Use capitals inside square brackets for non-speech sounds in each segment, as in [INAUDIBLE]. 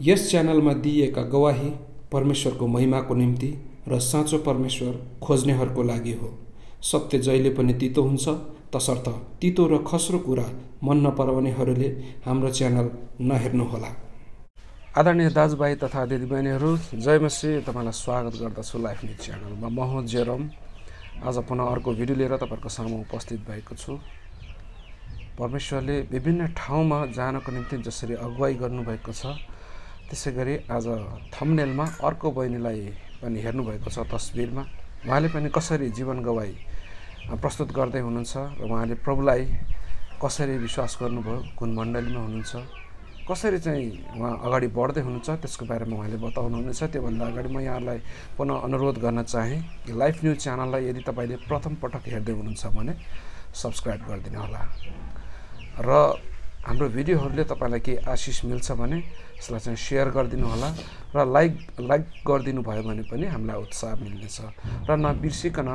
यस च्यानलमा दिइएका गवाही परमेश्वरको महिमाको निम्ति र साँचो परमेश्वर खोज्नेहरूको लागि हो। सत्य जहिले पनि तितो हुन्छ तसर्थ तितो र खस्रो कुरा मन नपराउनेहरूले हाम्रो च्यानल नहेर्नुहोला। आदरणीय दाजुभाइ तथा दिदीबहिनीहरू जयमसी तपाईँलाई स्वागत गर्दछु लाइफ न्युज च्यानलमा। म हुँ जेरम। आज पुनः अर्को भिडियो लिएर तपाईँहरूको सामु उपस्थित भएको छु। परमेश्वरले विभिन्न ठाउँमा जानको निम्ति जसरी अगुवाई गर्नुभएको छ त्यसै गरी आज थम्नेलमा अर्को बहिनीलाई पनि हेर्नुभएको छ तस्बिरमा उहाँले पनि कसरी जीवन गवाई प्रस्तुत गर्दै हुनुहुन्छ र उहाँले प्रभुलाई कसरी विश्वास गर्नुभयो कुन मण्डलीमा हुनुहुन्छ कसरी चाहिँ उहाँ अगाडि बढ्दै हुनुहुन्छ त्यसको बारेमा उहाँले बताउनुहुनेछ। त्योभन्दा अगाडि म यहाँलाई पुनः अनुरोध गर्न चाहेँ कि लाइफ न्युज च्यानललाई यदि तपाईँले प्रथम पटक हेर्दै हुनुहुन्छ भने सब्सक्राइब गरिदिनु होला र हाम्रो भिडियोहरूले तपाईँलाई केही आशिष मिल्छ भने यसलाई चाहिँ सेयर गरिदिनु होला र लाइक लाइक गरिदिनु भयो भने पनि हामीलाई उत्साह मिल्नेछ। र नबिर्सिकन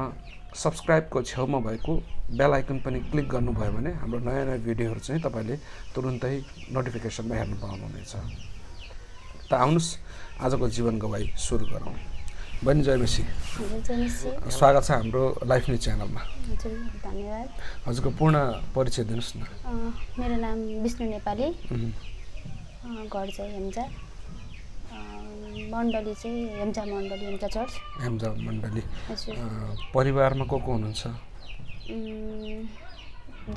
सब्सक्राइबको छेउमा भएको बेल आइकन पनि क्लिक गर्नुभयो भने हाम्रो नयाँ नयाँ भिडियोहरू चाहिँ तपाईँले तुरुन्तै नोटिफिकेसनमा हेर्नु पाउनुहुनेछ। त आउनुहोस् आजको जीवन गवाई सुरु गरौँ। बहिनी जयमेसी स्वागत छ हाम्रो लाइफ न्युज च्यानलमा। हजुर धन्यवाद। हजुरको पूर्ण परिचय दिनुहोस् न। मेरो नाम विष्णु नेपाली। घर चाहिँ हेम्जा। मण्डली चाहिँ हेम्जा मण्डली हेम्जा चर्च। हेम्जा मण्डली। परिवारमा को को हुनुहुन्छ?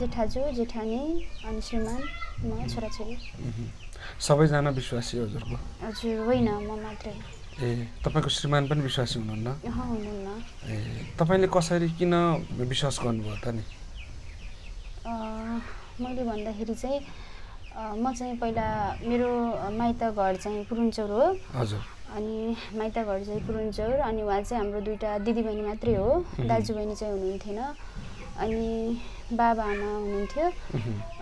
जेठाजु जेठानी अनि श्रीमान म छोराछोरी। सबैजना विश्वासी हजुरको। हजुर होइन म मात्रै। ए तपाईँको श्रीमान पनि विश्वासी हुनुहुन्न? ए तपाईँले कसरी किन विश्वास गर्नुभयो त नि? मैले भन्दाखेरि चाहिँ म चाहिँ पहिला मेरो माइत घर चाहिँ पुरुन्चौर हो। हजुर। अनि माइत घर चाहिँ पुरुन्चौर अनि उहाँ चाहिँ हाम्रो दुइटा दिदीबहिनी मात्रै हो। दाजुबहिनी चाहिँ हुनुहुन्थेन। अनि बाबा आमा हुनुहुन्थ्यो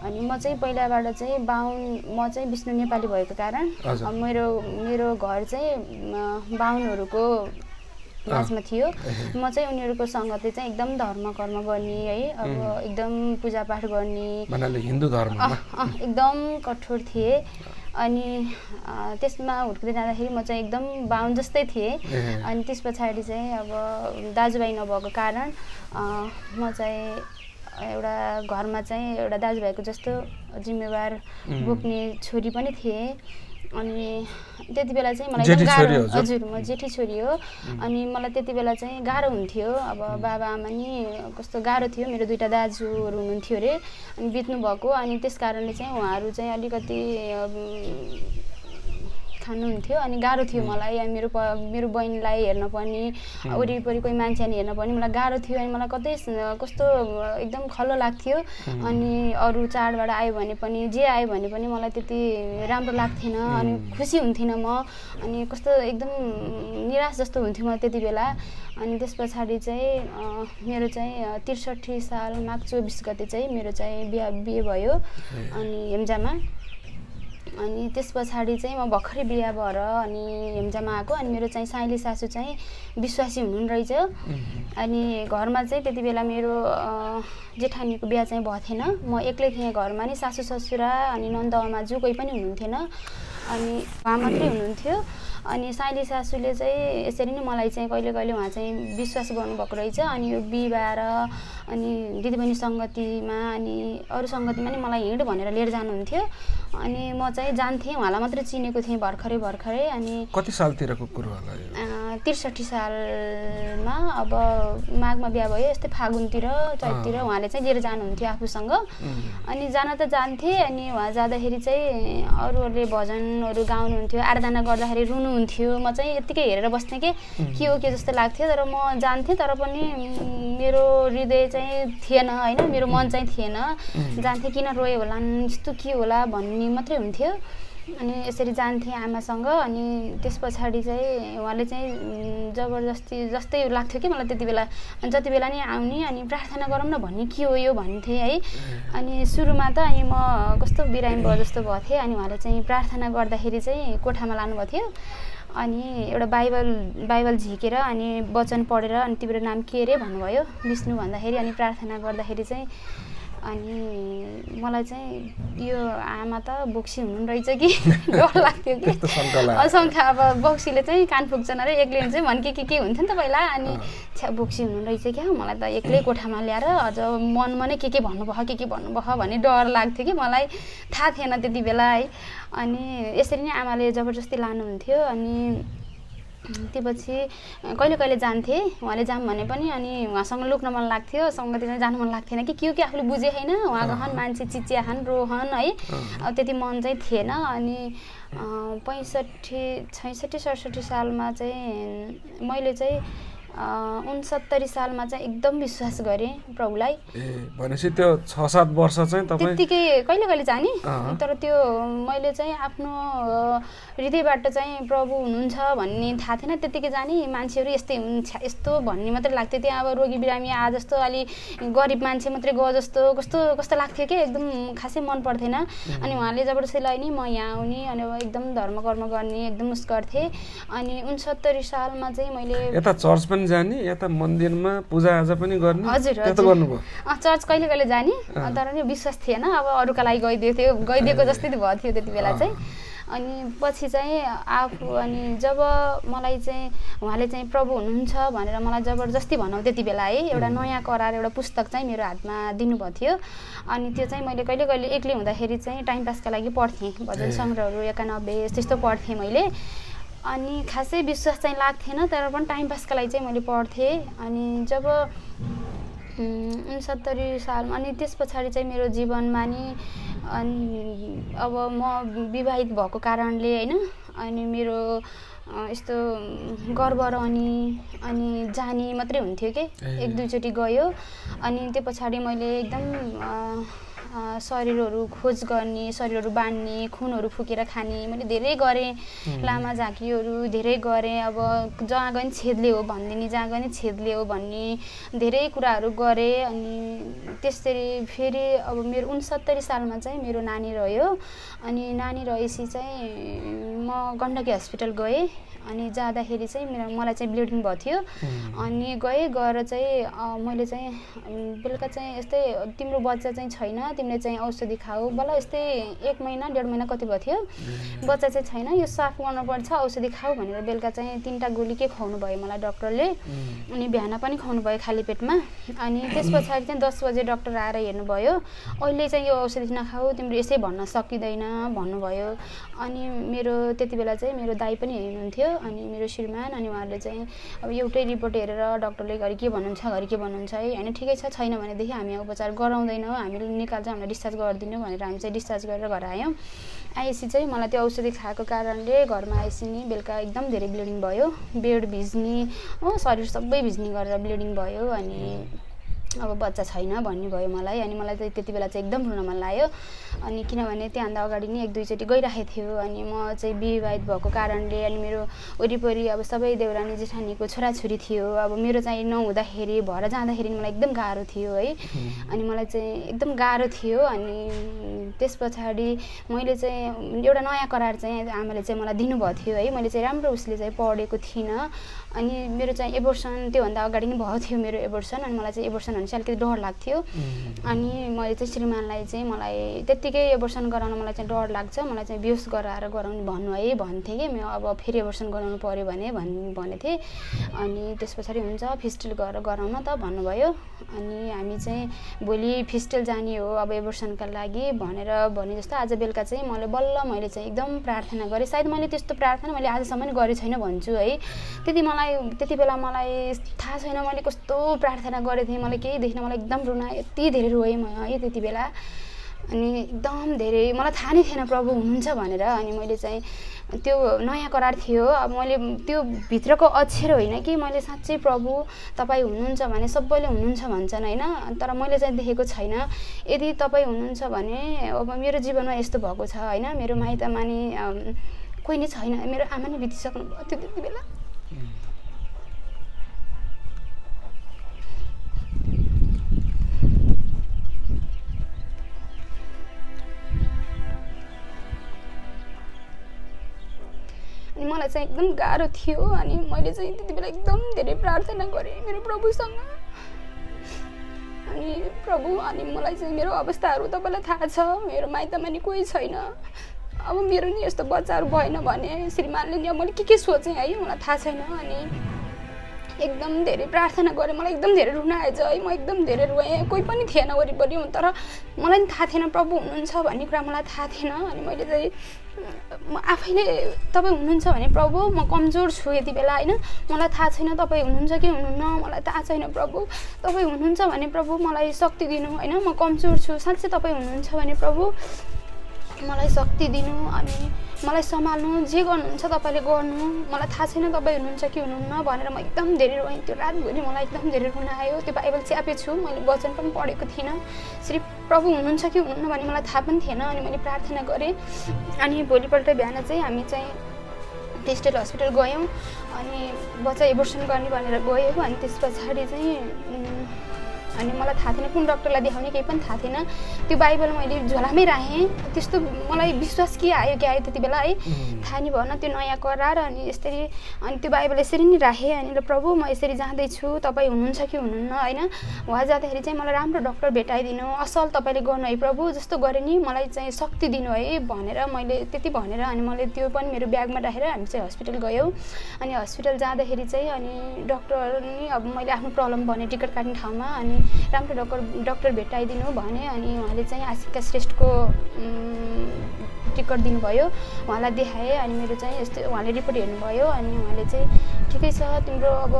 अनि म चाहिँ पहिलाबाट चाहिँ बाहुन म चाहिँ विष्णु नेपाली भएको कारण मेरो मेरो घर चाहिँ बाहुनहरूको माझमा थियो। म चाहिँ उनीहरूको सङ्गतले चाहिँ एकदम धर्म कर्म गर्ने है अब एकदम पूजापाठ गर्ने। हिन्दू अँ, एकदम कठोर थिएँ। अनि त्यसमा हुर्किँदै जाँदाखेरि म चाहिँ एकदम बाहुन जस्तै थिएँ। अनि त्यस पछाडि चाहिँ अब दाजुभाइ नभएको कारण म चाहिँ एउटा घरमा चाहिँ एउटा दाजुभाइको जस्तो जिम्मेवार बोक्ने छोरी पनि थिएँ। अनि त्यति बेला चाहिँ मलाई गाह्रो हजुर? म जेठी छोरी हो। अनि मलाई त्यति बेला चाहिँ गाह्रो हुन्थ्यो। अब बाबा आमा नि कस्तो गाह्रो थियो। मेरो दुइटा दाजुहरू हुनुहुन्थ्यो अरे। अनि बित्नु भएको अनि त्यस कारणले चाहिँ उहाँहरू चाहिँ अलिकति अम, खानुहुन्थ्यो अनि गाह्रो थियो मलाई अनि मेरो मेरो बहिनीलाई हेर्न पनि वरिपरि कोही मान्छे अनि हेर्न पनि मलाई गाह्रो थियो अनि मलाई कतै कस्तो एकदम खल्लो लाग्थ्यो। अनि अरू चाडबाड आयो भने पनि जे आयो भने पनि मलाई त्यति राम्रो लाग्थेन अनि खुसी हुन्थिनँ म। अनि कस्तो एकदम निराश जस्तो हुन्थ्यो म त्यति बेला। अनि त्यस पछाडि चाहिँ मेरो चाहिँ त्रिसठी साल माघ चौबिस गते चाहिँ मेरो चाहिँ बिहा बिहे भयो। अनि हेम्जामा। अनि त्यस पछाडि चाहिँ म भर्खरै बिहा भएर अनि हेम्जामा आएको अनि मेरो चाहिँ साइली सासू चाहिँ विश्वासी हुनुहुन्न रहेछ। अनि घरमा चाहिँ त्यति बेला मेरो जेठानीको बिहा चाहिँ भएको थिएन म एक्लै थिएँ घरमा। नि सासू ससुरा अनि नन्दमाजु कोही पनि हुनुहुन्थेन। अनि उहाँ मात्रै हुनुहुन्थ्यो। अनि साइली सासूले चाहिँ यसरी नै मलाई चाहिँ कहिले कहिले उहाँ चाहिँ विश्वास गर्नुभएको रहेछ। अनि यो बिहिबार अनि दिदीबहिनी सङ्गतिमा अनि अरू सङ्गतिमा नि मलाई हिँड भनेर लिएर जानुहुन्थ्यो। अनि म चाहिँ जान्थेँ उहाँलाई मात्रै चिनेको थिएँ भर्खरै भर्खरै। अनि कति सालतिरको कुरो होला त्रिसठी सालमा अब माघमा बिहा भयो यस्तै फागुनतिर चैततिर उहाँले चाहिँ लिएर जानुहुन्थ्यो आफूसँग। अनि जान त जान्थेँ अनि उहाँ जाँदाखेरि चाहिँ अरूहरूले भजनहरू गाउनुहुन्थ्यो आराधना गर्दाखेरि रुनुहुन्थ्यो। म चाहिँ यत्तिकै हेरेर बस्थेँ कि के हो के जस्तो लाग्थ्यो तर म जान्थेँ तर पनि मेरो हृदय चाहिँ थिएन होइन? मेरो मन चाहिँ थिएन। जान्थेँ किन रोयो होला यस्तो के होला भन्ने मात्रै हुन्थ्यो। अनि यसरी जान्थेँ आमासँग अनि त्यस पछाडि चाहिँ उहाँले चाहिँ जबरजस्ती जस्तै लाग्थ्यो कि मलाई त्यति बेला। अनि जति बेला नि आउने अनि प्रार्थना गरौँ न भन्ने के हो यो भन्थेँ है। अनि सुरुमा त अनि म कस्तो बिरामी भयो जस्तो भएको थिएँ अनि उहाँले चाहिँ प्रार्थना गर्दाखेरि चाहिँ कोठामा लानुभएको थियो अनि एउटा बाइबल बाइबल झिकेर अनि वचन पढेर अनि तिम्रो नाम के अरे भन्नुभयो विष्णु भन्दाखेरि अनि प्रार्थना गर्दाखेरि चाहिँ अनि मलाई चाहिँ यो आमा त बोक्सी हुनु रहेछ कि? [LAUGHS] डर लाग्थ्यो कि? शङ्का अब बोक्सीले चाहिँ कान फुक्छन् अरे एक्लै हुन्छ। भने के के के हुन्थ्यो नि त पहिला। अनि छ्या बोक्सी हुनु रहेछ क्या? मलाई त एक्लै कोठामा ल्याएर अझ मनमा नै के के भन्नुभयो के के भन्नुभयो भन्ने डर लाग्थ्यो कि मलाई। थाहा थिएन त्यति बेला है। अनि यसरी नै आमाले जबरजस्ती लानुहुन्थ्यो। अनि त्यो पछि कहिले कहिले जान्थेँ उहाँले जाऊँ भने पनि अनि उहाँसँग लुक्न मन लाग्थ्यो सङ्गति चाहिँ जानु मन लाग्थेन कि के के आफूले बुझे होइन उहाँ गहन मान्छे चिच्याहान रोहन है। अब त्यति मन चाहिँ थिएन अनि पैँसठी छैसठी सडसठी सालमा चाहिँ मैले चाहिँ उनसत्तरी सालमा चाहिँ एकदम विश्वास गरेँ प्रभुलाई। भनेपछि त्यो छ सात वर्ष चाहिँ त्यत्तिकै कहिले कहिले जाने। तर त्यो मैले चाहिँ आफ्नो हृदयबाट चाहिँ प्रभु हुनुहुन्छ भन्ने थाहा थिएन त्यत्तिकै जाने। मान्छेहरू यस्तै हुन्छ यस्तो भन्ने मात्रै लाग्थ्यो। त्यहाँ अब रोगी बिरामी आ जस्तो अलि गरिब मान्छे मात्रै गयो जस्तो कस्तो कस्तो लाग्थ्यो कि? एकदम खासै मन पर्थेन। अनि उहाँले जबरजस्ती लगाइ नि म यहाँ आउने अनि एकदम धर्म कर्म गर्ने एकदम उस गर्थेँ। अनि उनसत्तरी सालमा चाहिँ मैले यता चर्च पनि जाने यता मन्दिरमा पूजाआजा पनि गर्ने। हजुर त गर्नुभयो। चर्च कहिले कहिले जाने तर नि विश्वास थिएन अब अरूका लागि गइदिएको थियो गइदिएको जस्तै त भएको थियो त्यति बेला चाहिँ। अनि पछि चाहिँ आफू अनि जब मलाई चाहिँ उहाँले चाहिँ प्रभु हुनुहुन्छ भनेर मलाई जबरजस्ती भनौँ त्यति बेला है एउटा नयाँ करार एउटा पुस्तक चाहिँ मेरो हातमा दिनुभएको थियो। अनि त्यो चाहिँ मैले कहिले कहिले एक्लै हुँदाखेरि चाहिँ टाइम पासका लागि पढ्थेँ भजन। सङ्ग्रहहरू एकानब्बे त्यस्तो पढ्थेँ मैले। अनि खासै विश्वास चाहिँ लाग्थेन तर पनि टाइम पासका लागि चाहिँ मैले पढ्थेँ। अनि जब उनसत्तरी सालमा अनि त्यस पछाडि चाहिँ मेरो जीवनमा नि अनि अब म विवाहित भएको कारणले होइन अनि मेरो यस्तो गर्व रहने अनि जाने मात्रै हुन्थ्यो कि। एक दुईचोटि गयो। अनि त्यो पछाडि मैले एकदम शरीरहरू खोज गर्ने शरीरहरू बाँड्ने खुनहरू फुकेर खाने मैले धेरै गरेँ। लामा झाँकीहरू धेरै गरेँ। अब जहाँ नि छेदले हो भनिदिने जहाँ गयो नि छेदले हो भन्ने धेरै कुराहरू गरेँ। अनि त्यसरी फेरि अब मेरो उनसत्तरी सालमा चाहिँ मेरो नानी रह्यो। अनि नानी रहेपछि चाहिँ म गण्डकी हस्पिटल गएँ। अनि जाँदाखेरि चाहिँ मेरो मलाई चाहिँ ब्लिडिङ भएको थियो। अनि गएँ गएर चाहिँ मैले चाहिँ बेलुका चाहिँ यस्तै तिम्रो बच्चा चाहिँ छैन तिमीले चाहिँ औषधि खाऊ। बल्ल यस्तै एक महिना डेढ महिना कति भएको थियो? बच्चा चाहिँ छैन यो साफ गर्नुपर्छ औषधि खाऊ भनेर बेलुका चाहिँ तिनवटा गोली के खुवाउनु भयो मलाई डक्टरले? अनि बिहान पनि खुवाउनु भयो खाली पेटमा। अनि त्यस पछाडि चाहिँ दस बजे डक्टर आएर हेर्नुभयो। अहिले चाहिँ यो औषधि नखाऊ तिम्रो यसै भन्न सकिँदैन भन्नुभयो। अनि मेरो त्यति बेला चाहिँ मेरो दाई पनि हेर्नुहुन्थ्यो। अनि मेरो श्रीमान अनि उहाँहरूले चाहिँ अब एउटै रिपोर्ट हेरेर डक्टरले घरि के भन्नुहुन्छ घरि के भन्नुहुन्छ है। होइन ठिकै छ छैन भनेदेखि हामी उपचार गराउँदैनौँ हामीले निकाल्छ हामीलाई डिस्चार्ज गरिदिनु भनेर हामी चाहिँ डिस्चार्ज गरेर घर आयौँ। आएपछि चाहिँ मलाई त्यो औषधि खाएको कारणले घरमा आएपछि नि बेलुका एकदम धेरै ब्लिडिङ भयो। बेड भिज्ने हो शरीर सबै भिज्ने गरेर ब्लिडिङ भयो अनि अब बच्चा छैन भन्ने भयो मलाई अनि मलाई चाहिँ त्यति बेला चाहिँ एकदम रुन मन लाग्यो। अनि किनभने त्यहाँभन्दा अगाडि नै एक दुईचोटि गइराखेको थियो अनि म चाहिँ विवाहित भएको कारणले अनि मेरो वरिपरि अब सबै देउरानी जेठानीको छोराछोरी थियो। अब मेरो चाहिँ नहुँदाखेरि भएर जाँदाखेरि मलाई एकदम गाह्रो थियो है। अनि मलाई चाहिँ एकदम गाह्रो थियो अनि त्यस पछाडि मैले चाहिँ एउटा नयाँ करार चाहिँ आमाले चाहिँ मलाई दिनुभएको थियो है। मैले चाहिँ राम्रो उसले चाहिँ पढेको थिइनँ। अनि मेरो चाहिँ एबोर्सन त्योभन्दा अगाडि नै भएको थियो मेरो एबोर्सन अनि मलाई चाहिँ एबोर्सन भने चाहिँ अलिकति डर लाग्थ्यो। अनि मैले चाहिँ श्रीमानलाई चाहिँ मलाई त्यत्तिकै एबोर्सन गराउन मलाई चाहिँ डर लाग्छ मलाई चाहिँ बेहोस गराएर गराउनु भन्नु है भन्थेँ कि म अब फेरि एबोर्सन गराउनु पऱ्यो भने भन् भनेको थिएँ। अनि त्यस पछाडि हुन्छ फिस्टल गरेर गराउन त भन्नुभयो। अनि हामी चाहिँ भोलि फिस्टल जाने हो अब एबोर्सनका लागि भनेर भने जस्तो आज बेलुका चाहिँ मैले बल्ल मैले चाहिँ एकदम प्रार्थना गरेँ। सायद मैले त्यस्तो प्रार्थना मैले आजसम्म गरेको छैन भन्छु है। त्यति मलाई त्यति बेला मलाई थाहा छैन मैले कस्तो प्रार्थना गरेको थिएँ मलाई केही देखिन मलाई एकदम रुन यति धेरै रोएँ म है त्यति बेला। अनि एकदम धेरै मलाई थाहा नै थिएन प्रभु हुनुहुन्छ भनेर। अनि मैले चाहिँ त्यो नयाँ करार थियो अब मैले त्यो भित्रको अक्षर होइन कि मैले साँच्चै प्रभु तपाईँ हुनुहुन्छ भने सबैले हुनुहुन्छ भन्छन् होइन। तर मैले चाहिँ देखेको छैन। यदि तपाईँ हुनुहुन्छ भने अब मेरो जीवनमा यस्तो भएको छ होइन। मेरो माइतमा नि अम, कोही नै छैन। मेरो आमा नै बितिसक्नु भएको थियो त्यति बेला। अनि मलाई चाहिँ एकदम गाह्रो थियो अनि मैले चाहिँ त्यति बेला एकदम धेरै प्रार्थना गरेँ मेरो प्रभुसँग। अनि प्रभु अनि मलाई चाहिँ मेरो अवस्थाहरू तपाईँलाई थाहा छ मेरो माइतमा नि कोही छैन। अब मेरो नि यस्तो बच्चाहरू भएन भने श्रीमानले नि अब मैले के के सोचेँ है मलाई थाहा छैन। अनि एकदम धेरै प्रार्थना गरेँ मलाई एकदम धेरै रुन आएछ है म एकदम धेरै रोएँ कोही पनि थिएन वरिपरि तर मलाई पनि थाहा थिएन प्रभु हुनुहुन्छ भन्ने कुरा मलाई थाहा थिएन अनि मैले चाहिँ म आफैले तपाईँ हुनुहुन्छ भने प्रभु म कमजोर छु यति बेला होइन? मलाई थाहा छैन तपाईँ हुनुहुन्छ कि हुनुहुन्न मलाई थाहा छैन प्रभु। तपाईँ हुनुहुन्छ भने प्रभु मलाई शक्ति दिनु होइन? म कमजोर छु साँच्चै तपाईँ हुनुहुन्छ भने प्रभु मलाई शक्ति दिनु अनि मलाई सम्हाल्नु जे गर्नुहुन्छ तपाईँले गर्नु। मलाई थाहा छैन तपाईँ हुनुहुन्छ कि हुनुहुन्न भनेर म एकदम धेरै रोएँ। त्यो रातभरि मलाई एकदम धेरै रुन आयो। त्यो बाइबल च्यापे छु। मैले वचन पनि पढेको थिइनँ। श्री प्रभु हुनुहुन्छ कि हुनुहुन्न भने मलाई थाहा पनि थिएन अनि मैले प्रार्थना गरेँ। अनि भोलिपल्ट बिहान चाहिँ हामी चाहिँ टेस्टेड हस्पिटल गयौँ। अनि बच्चा एबोर्सन गर्ने भनेर गयौँ। अनि त्यस पछाडि चाहिँ अनि मलाई थाहा थिएन कुन डक्टरलाई देखाउने केही पनि थाहा थिएन। त्यो बाइबल मैले झोलामै राखेँ। त्यस्तो मलाई विश्वास के आयो कि आयो त्यति बेला है? थाहा नि भएन त्यो नयाँ करार अनि यसरी अनि त्यो बाइबल यसरी नै राखेँ अनि प्रभु म यसरी जाँदैछु। तपाईँ हुनुहुन्छ कि हुनुहुन्न होइन? उहाँ जाँदाखेरि चाहिँ मलाई राम्रो डक्टर भेटाइदिनु। असल तपाईँले गर्नु है प्रभु जस्तो गरेँ नि मलाई चाहिँ शक्ति दिनु है भनेर मैले त्यति भनेर अनि मैले त्यो पनि मेरो ब्यागमा राखेर हामी चाहिँ हस्पिटल गयौँ। अनि हस्पिटल जाँदाखेरि चाहिँ अनि डक्टर नि अब मैले आफ्नो प्रब्लम भने टिकट काट्ने ठाउँमा अनि राम्रो डक्टर डक्टर भेटाइदिनु भने अनि उहाँले चाहिँ आशिका श्रेष्ठको टिकट दिनुभयो। उहाँलाई देखाएँ अनि मेरो चाहिँ यस्तो उहाँले रिपोर्ट हेर्नुभयो अनि उहाँले चाहिँ ठिकै छ तिम्रो अब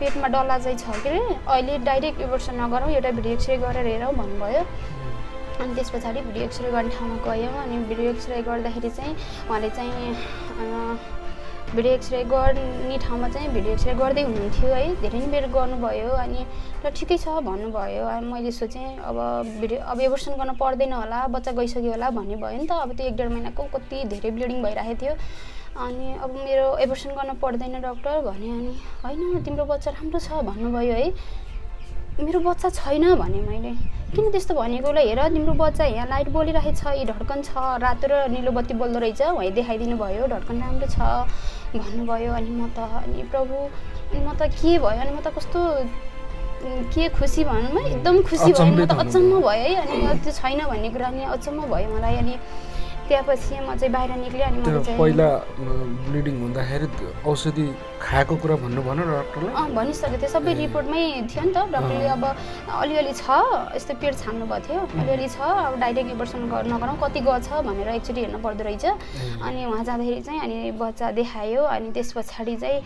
पेटमा डल्ला चाहिँ छ के अहिले डाइरेक्ट एबर्सन नगरौँ एउटा भिडियो एक्सरे गरेर हेरौँ भन्नुभयो। अनि त्यस पछाडि भिडियो एक्सरे गर्ने ठाउँमा गयौँ अनि भिडियो एक्सरे गर्दाखेरि चाहिँ उहाँले चाहिँ भिडियो एक्सरे गर्ने ठाउँमा चाहिँ भिडियो एक्सरे गर्दै हुनुहुन्थ्यो है। धेरै नै बेर गर्नुभयो अनि र ठिकै छ भन्नुभयो। अनि मैले सोचेँ अब भिडियो अब एबोर्सन गर्न पर्दैन होला बच्चा गइसक्यो होला भन्ने भयो नि त। अब त्यो एक डेढ महिनाको कति धेरै ब्लिडिङ भइरहेको थियो। अनि अब मेरो एबोर्सन गर्न पर्दैन डक्टर भने अनि होइन तिम्रो बच्चा राम्रो छ भन्नुभयो है। मेरो बच्चा छैन भने मैले किन त्यस्तो भनेको? ल हेर तिम्रो बच्चा यहाँ लाइट बोलिरहेको छ यी ढड्कन छ। रातो र निलो बत्ती बोल्दो रहेछ। उहाँ देखाइदिनु भयो ढड्कन राम्रो छ। भन्नुभयो अनि म त अनि प्रभु अनि म त के भयो अनि म त कस्तो के खुसी भनौँ है एकदम खुसी भयो म त अचम्म भयो है अनि त्यो छैन भन्ने कुरा नि अचम्म भयो मलाई अनि त्यसपछि म चाहिँ बाहिर निक्लेँ अनि पहिला ब्लिडिङ हुँदाखेरि औषधि खाएको कुरा भन्नु भन डक्टरले अँ भनिसकेको थियो सबै रिपोर्टमै थियो नि त। डक्टरले अब अलिअलि छ यस्तो पेट छान्नु भएको थियो अलिअलि छ अब डाइरेक्ट एबर्सन नगरौँ कति गछ भनेर एकचोटि हेर्नु पर्दो रहेछ। अनि उहाँ जाँदाखेरि चाहिँ अनि बच्चा देखायो। अनि त्यस पछाडि चाहिँ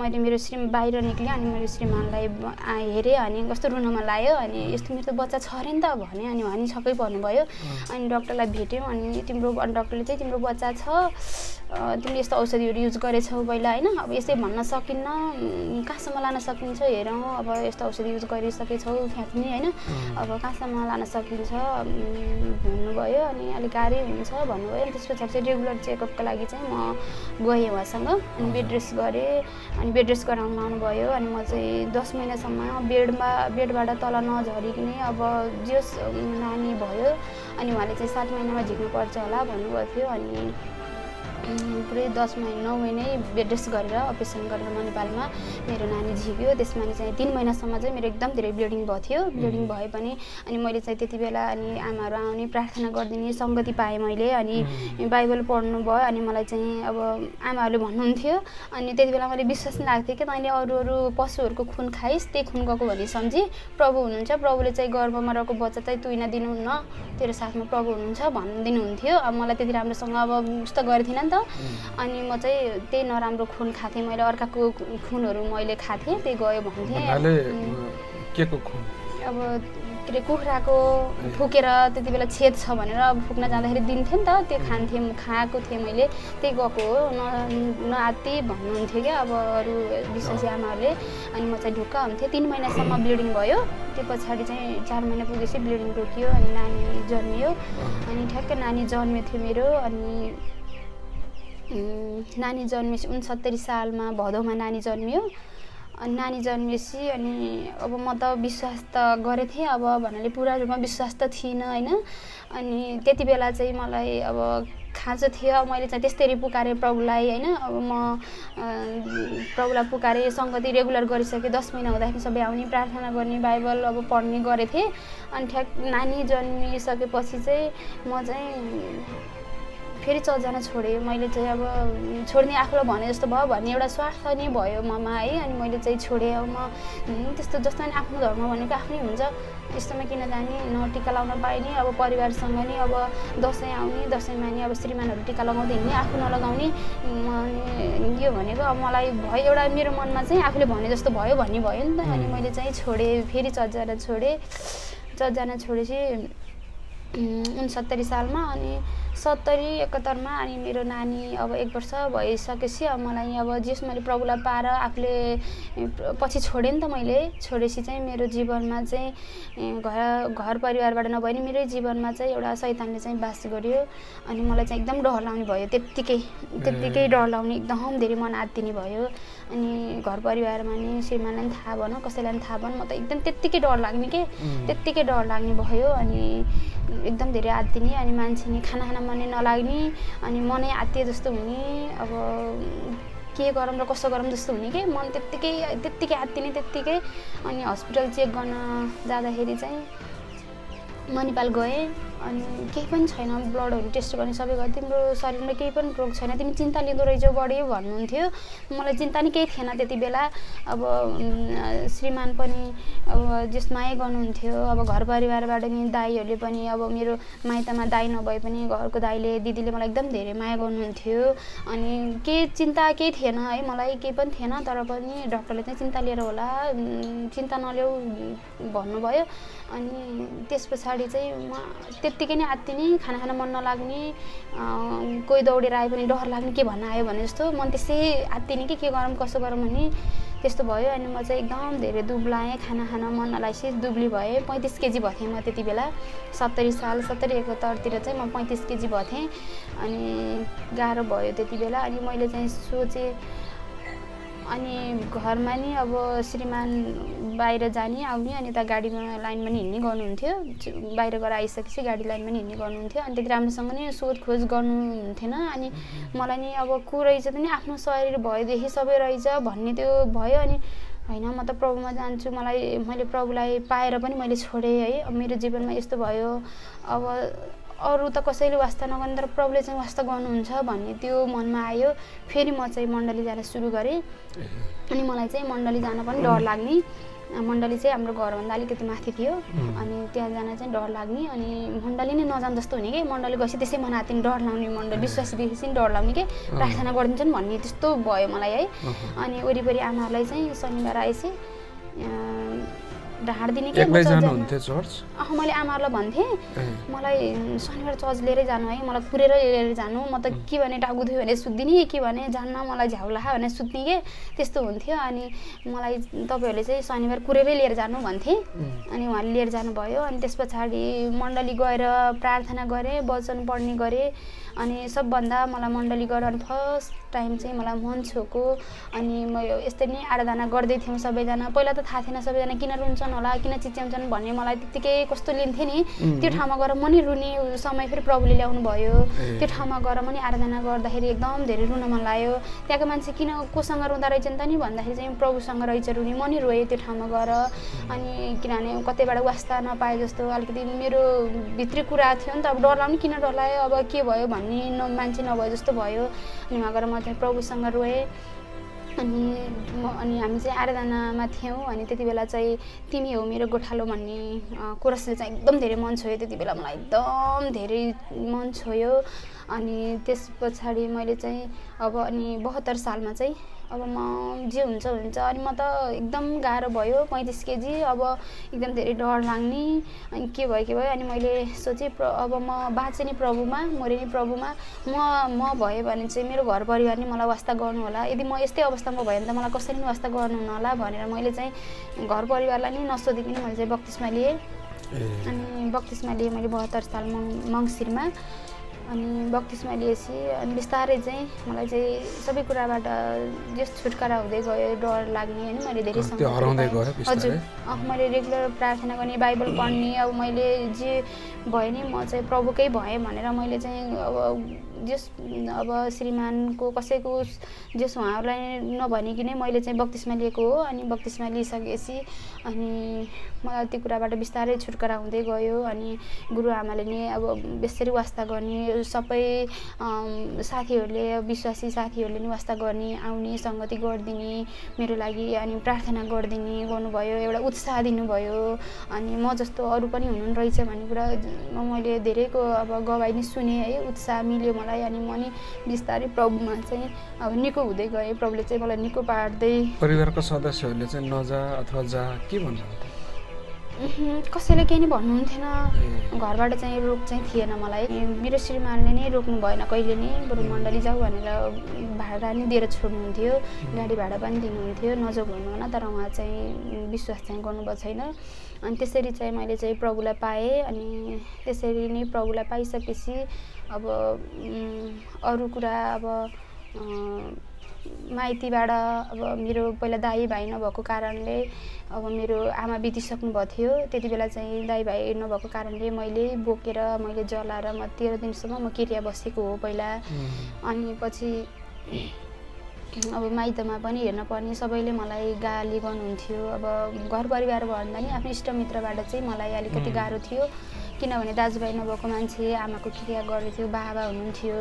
मैले मेरो श्री बाहिर निक्लेँ। अनि मेरो श्रीमानलाई हेरेँ। अनि कस्तो रुनमा लायो अनि यस्तो मेरो त बच्चा छ अरे नि त भने। अनि उहाँ नि छक्कै पर्नुभयो अनि डक्टरलाई भेट्यौँ। अनि तिम्रो डक्टरले चाहिँ तिम्रो बच्चा छ। तिमीले यस्तो औषधिहरू युज गरेछौ पहिला होइन? अब यसै भन्न सकिन्न कहाँसम्म लान सकिन्छ हेरौँ अब यस्तो औषधि युज गरिसकेछौ फ्याँक्ने होइन? अब कहाँसम्म लान सकिन्छ भन्नुभयो अनि अलिक गाह्रै हुन्छ भन्नुभयो। अनि त्यस पछाडि चाहिँ रेगुलर चेकअपको लागि चाहिँ म गएँ उहाँसँग अनि बेड रेस्ट गरेँ अनि बेड रेस्ट गराउनु लाउनुभयो अनि म चाहिँ दस महिनासम्म बेडमा बेडबाट तल नझरिकने अब जोस् नानी भयो अनि उहाँले चाहिँ सात महिनामा झिक्नुपर्छ होला भन्नुभएको थियो अनि पुरै दस महिना नौ महिनै बेड रेस्ट गरेर अपरेसन गरेर म नेपालमा मेरो नानी झिक्यो। त्यसमा चाहिँ तिन महिनासम्म चाहिँ मेरो एकदम धेरै ब्लिडिङ भएको थियो। ब्लिडिङ भए पनि अनि मैले चाहिँ त्यति बेला अनि आमाहरू आउने प्रार्थना गरिदिने सङ्गति पाएँ मैले अनि बाइबल पढ्नु भयो अनि मलाई चाहिँ अब आमाहरूले भन्नुहुन्थ्यो अनि त्यति बेला मैले विश्वास नै लाग्थ्यो कि तैँले अरू अरू पशुहरूको खुन खाइस् त्यही खुन गएको भन्ने सम्झी। प्रभु हुनुहुन्छ प्रभुले चाहिँ गर्भमा रहेको बच्चा चाहिँ तुइना दिनुहुन्न तेरो साथमा प्रभु हुनुहुन्छ भनिदिनुहुन्थ्यो। अब मलाई त्यति राम्रोसँग अब उस्तो गरेको थिइनँ नि त। अनि म चाहिँ त्यही नराम्रो खुन खाथेँ। मैले अर्काको खुनहरू मैले खाथेँ त्यही गयो भन्थेँ। अब के अरे कुखुराको फुकेर त्यति बेला छेद छ भनेर अब फुक्न जाँदाखेरि दिन्थेँ नि त। त्यो खान्थेँ खाएको थिएँ मैले। त्यही गएको हो। न नआत्ती भन्नुहुन्थ्यो क्या अब अरू विश्वासी आमाहरूले। अनि म चाहिँ ढुक्क हुन्थेँ। तिन महिनासम्म ब्लिडिङ भयो। त्यो पछाडि चाहिँ चार महिना पुगेपछि ब्लिडिङ रोकियो अनि नानी जन्मियो। अनि ठ्याक्कै नानी जन्मियो थियो मेरो। अनि नानी जन्मेपछि उनसत्तरी सालमा भदौमा नानी जन्मियो। अनि नानी जन्मेपछि अनि अब म त विश्वास त गरेको थिएँ अब भन्नाले पुरा रूपमा विश्वास त थिइनँ होइन। अनि त्यति बेला चाहिँ मलाई अब खाँचो थियो। मैले चाहिँ त्यस्तरी पुकारेँ प्रभुलाई होइन। अब म प्रभुलाई पुकारेँ सङ्गति रेगुलर गरिसकेँ। दस महिना हुँदाखेरि सबै आउने प्रार्थना गर्ने बाइबल अब पढ्ने गरेको थिएँ। अनि ठ्याक नानी जन्मिसकेपछि चाहिँ म चाहिँ फेरि चौधजना छोडेँ। मैले चाहिँ अब छोड्ने आफूलाई भने जस्तो भयो भन्ने एउटा स्वार्थ नै भयो ममा है। अनि मैले चाहिँ छोडेँ अब म त्यस्तो जस्तो नि आफ्नो धर्म भनेको आफ्नै हुन्छ। यस्तोमा किन जाने? न टिका लगाउन पाइने अब परिवारसँग नि अब दसैँ आउने दसैँमा नि अब श्रीमानहरू टिका लगाउँदै हिँड्ने आफू नलगाउने। यो भनेको अब मलाई भयो एउटा मेरो मनमा चाहिँ आफूले भने जस्तो भयो भन्ने भयो नि त। अनि मैले चाहिँ छोडेँ फेरि चौधजना छोडेँ चौधजना छोडेपछि उनसत्तरी सालमा अनि सत्तरी एकहत्तरमा अनि मेरो नानी अब एक वर्ष भइसकेपछि अब मलाई अब जेस मैले प्रभुलाई पाएर आफूले पछि छोडेँ नि त मैले। छोडेपछि चाहिँ मेरो जीवनमा चाहिँ घर घर परिवारबाट नभए नि मेरै जीवनमा चाहिँ एउटा सैतानले चाहिँ बास गर्यो। अनि मलाई चाहिँ एकदम डर लाउने भयो। त्यत्तिकै त्यत्तिकै डर लाउने एकदम धेरै मन आत्तिने भयो। अनि घर परिवारमा नि श्रीमानलाई पनि थाहा भन कसैलाई पनि थाहा भन। म त एकदम त्यत्तिकै डर लाग्ने के? त्यत्तिकै डर लाग्ने भयो अनि एकदम धेरै आत्तिने अनि मान्छे नि खाना खाना मनै नलाग्ने अनि मनै आत्तिए जस्तो हुने अब के गरौँ र कसो गरौँ जस्तो हुने कि? मन त्यत्तिकै त्यत्तिकै आत्तिने त्यत्तिकै। अनि हस्पिटल चेक गर्न जाँदाखेरि चाहिँ म नेपाल गएँ अनि केही पनि छैन ब्लडहरू टेस्ट गर्ने सबै गरे तिम्रो शरीरमा केही पनि रोग छैन तिमी चिन्ता लिँदो रहेछौ बढी भन्नुहुन्थ्यो। मलाई चिन्ता नि केही थिएन त्यति बेला। अब श्रीमान पनि अब जस माया गर्नुहुन्थ्यो। अब घर परिवारबाट नि दाईहरूले पनि अब मेरो माइतमा दाई नभए पनि घरको दाईले दिदीले मलाई एकदम धेरै माया गर्नुहुन्थ्यो। अनि केही चिन्ता केही थिएन है मलाई केही पनि थिएन तर पनि डक्टरले चाहिँ चिन्ता लिएर होला। चिन्ता नल्याउ भन्नुभयो। अनि त्यस पछाडि चाहिँ म त्यत्तिकै नै आत्तिने खाना खान मन नलाग्ने कोही दौडेर आए पनि डर लाग्ने के भन्न आयो भने जस्तो मन त्यसै आत्तिने कि के गरौँ कसो गरौँ भने त्यस्तो भयो। अनि म चाहिँ एकदम धेरै दुब्लाएँ खाना खान मन नलागेपछि दुब्ली भएँ। पैँतिस केजी भएको थिएँ म त्यति बेला। सत्तरी साल सत्तरी एकहत्तरतिर चाहिँ म पैँतिस केजी भएको थिएँ अनि गाह्रो भयो त्यति बेला। अनि मैले चाहिँ सोचेँ अनि घरमा नि अब श्रीमान बाहिर जाने आउने अनि त गाडीमा लाइनमा नि हिँड्ने गर्नुहुन्थ्यो। बाहिर गएर आइसकेपछि गाडी लाइनमा नि हिँड्ने गर्नुहुन्थ्यो। अनि त्यति राम्रोसँग नि सोधखोज गर्नुहुन्थेन। अनि मलाई नि अब को रहेछ त नि आफ्नो शरीर भएदेखि सबै रहेछ भन्ने त्यो भयो। अनि होइन म त प्रभुमा जान्छु। मलाई मैले प्रभुलाई पाएर पनि मैले छोडेँ है। मेरो जीवनमा यस्तो भयो। अब अरू त कसैले वास्ता नगर्ने तर प्रभुले चाहिँ वास्ता गर्नुहुन्छ भन्ने त्यो मनमा आयो। फेरि म चाहिँ मण्डली जान सुरु गरेँ। अनि मलाई चाहिँ मण्डली जान पनि डर लाग्ने। मण्डली चाहिँ हाम्रो घरभन्दा अलिकति माथि थियो। अनि त्यहाँ जान चाहिँ डर लाग्ने। अनि मण्डली नै नजान जस्तो हुने कि? मण्डली गएपछि त्यसै मनाएको डर लाउने मण्डली विश्वासी देखेपछि डर लाउने कि? प्रार्थना गरिदिन्छन् भन्ने त्यस्तो भयो मलाई है। अनि वरिपरि आमाहरूलाई चाहिँ शनिबार आएपछि ढाड दिने कि मैले आमाहरूलाई भन्थेँ मलाई शनिबार चर्च लिएरै जानु है मलाई कुरेर लिएर जानु म त के भने टाउको थियो भने सुत्दिने के भने जान्न मलाई झ्याउला भने सुत्ने के? त्यस्तो हुन्थ्यो अनि मलाई तपाईँहरूले चाहिँ शनिबार कुरेरै लिएर जानु भन्थे। अनि उहाँले लिएर जानुभयो अनि त्यस पछाडि मण्डली गएर प्रार्थना गरेँ वचन पढ्ने गरेँ अनि सबभन्दा मलाई मण्डली अनि फर्स्ट टाइम चाहिँ मलाई मन छोएको अनि म यस्तै नै आराधना गर्दै थियौँ सबैजना। पहिला त थाहा थिएन सबैजना किन रुन्छन् होला किन चिच्याउँछन् भन्ने मलाई त्यत्तिकै कस्तो लिन्थेँ नि। त्यो ठाउँमा गएर म नि रुने समय फेरि प्रभुले ल्याउनु भयो। त्यो ठाउँमा गएर म नि आराधना गर्दाखेरि एकदम धेरै रुन मन लाग्यो। त्यहाँको मान्छे किन कोसँग रुँदा रहेछन् त नि भन्दाखेरि चाहिँ प्रभुसँग रहेछ रुने म नि रोएँ त्यो ठाउँमा गएर। अनि किनभने कतैबाट वास्ता नपाए जस्तो अलिकति मेरो भित्री कुरा थियो नि त अब डर लाग्ने किन डर लाग्यो अब के भयो भन्ने न मान्छे नभए जस्तो भयो। अनि उहाँ गएर म चाहिँ प्रभुसँग रोएँ। अनि म अनि हामी चाहिँ आराधनामा थियौँ। अनि त्यति बेला चाहिँ तिमी हो मेरो गोठालो भन्ने कोरसले चाहिँ एकदम धेरै मन छोयो। त्यति बेला मलाई एकदम धेरै मन छोयो। अनि त्यस पछाडि मैले चाहिँ अब अनि बहत्तर सालमा चाहिँ अब म जे हुन्छ हुन्छ। अनि म त एकदम गाह्रो भयो पैँतिस केजी। अब एकदम धेरै डर लाग्ने। अनि के भयो के भयो? अनि मैले सोचेँ प्र अब म बाँचेँ नि प्रभुमा मरेँ नि प्रभुमा। म म भयो भने चाहिँ मेरो घर परिवार नि मलाई वास्ता गर्नु होला। यदि म यस्तै अवस्थामा भयो भने त मलाई कसरी नि वास्ता गर्नु होला भनेर मैले चाहिँ घर परिवारलाई नि नसोधिकन मैले चाहिँ बत्तिसमा लिएँ। अनि बत्तिसमा लिएँ मैले बहत्तर साल मङ मङ्सिरमा। अनि बत्तिसमा लिएपछि अनि बिस्तारै चाहिँ मलाई चाहिँ सबै कुराबाट जस छुटकारा हुँदै गयो डर लाग्ने होइन मैले धेरै? हजुर मैले रेगुलर प्रार्थना गर्ने बाइबल पढ्ने अब मैले जे भए नि म चाहिँ प्रभुकै भएँ भनेर मैले चाहिँ अब जस अब श्रीमानको कसैको जस उहाँहरूलाई नभनिकनै मैले चाहिँ बत्तिसमा लिएको हो अनि बत्तिसमा लिइसकेपछि अनि मलाई त्यो कुराबाट बिस्तारै छुटकारा हुँदै गयो अनि गुरुआमाले नि अब बेसरी वास्ता गर्ने सबै साथीहरूले विश्वासी साथीहरूले नि वास्ता गर्ने आउने सङ्गति गरिदिने मेरो लागि अनि प्रार्थना गरिदिने गर्नुभयो एउटा उत्साह दिनुभयो अनि म जस्तो अरू पनि हुनु रहेछ भन्ने कुरा मैले धेरैको अब गवाई नि सुनेँ है उत्साह मिल्यो मलाई। अनि म नि बिस्तारै प्रभुमा चाहिँ अब निको हुँदै गएँ। प्रभुले चाहिँ मलाई निको पार्दै परिवारको सदस्यहरूले चाहिँ नजा अथवा जा के भन्नुहुन्थ्यो? उहुँ, कसैले केही नि भन्नुहुन्थेन। घरबाट चाहिँ रोक चाहिँ थिएन मलाई। मेरो श्रीमानले नै रोक्नु भएन कहिले नै। बरु मण्डली जाऊ भनेर भाडा नि दिएर छोड्नुहुन्थ्यो। गाडी भाडा पनि दिनुहुन्थ्यो। नजाऊ भन्नुहुन तर उहाँ चाहिँ विश्वास चाहिँ गर्नुभएको छैन। अनि त्यसरी चाहिँ मैले चाहिँ प्रभुलाई पाएँ। अनि त्यसरी नै प्रभुलाई पाइसकेपछि अब अरू कुरा अब माइतीबाट अब मेरो पहिला दाई भाइ नभएको कारणले अब मेरो आमा बितिसक्नु भएको थियो। त्यति बेला चाहिँ दाई भाइ नभएको कारणले मैले बोकेर मैले जलाएर म तेह्र दिनसम्म म किरिया बसेको हो पहिला। अनि पछि अब माइतमा पनि हेर्न पर्ने सबैले मलाई गाली गर्नुहुन्थ्यो। अब घर परिवार भन्दा नि आफ्नो इष्टमित्रबाट चाहिँ मलाई अलिकति. गाह्रो थियो। किनभने दाजुभाइ नभएको मान्छे आमाको क्रिया गर्दैथ्यो बाबा हुनुहुन्थ्यो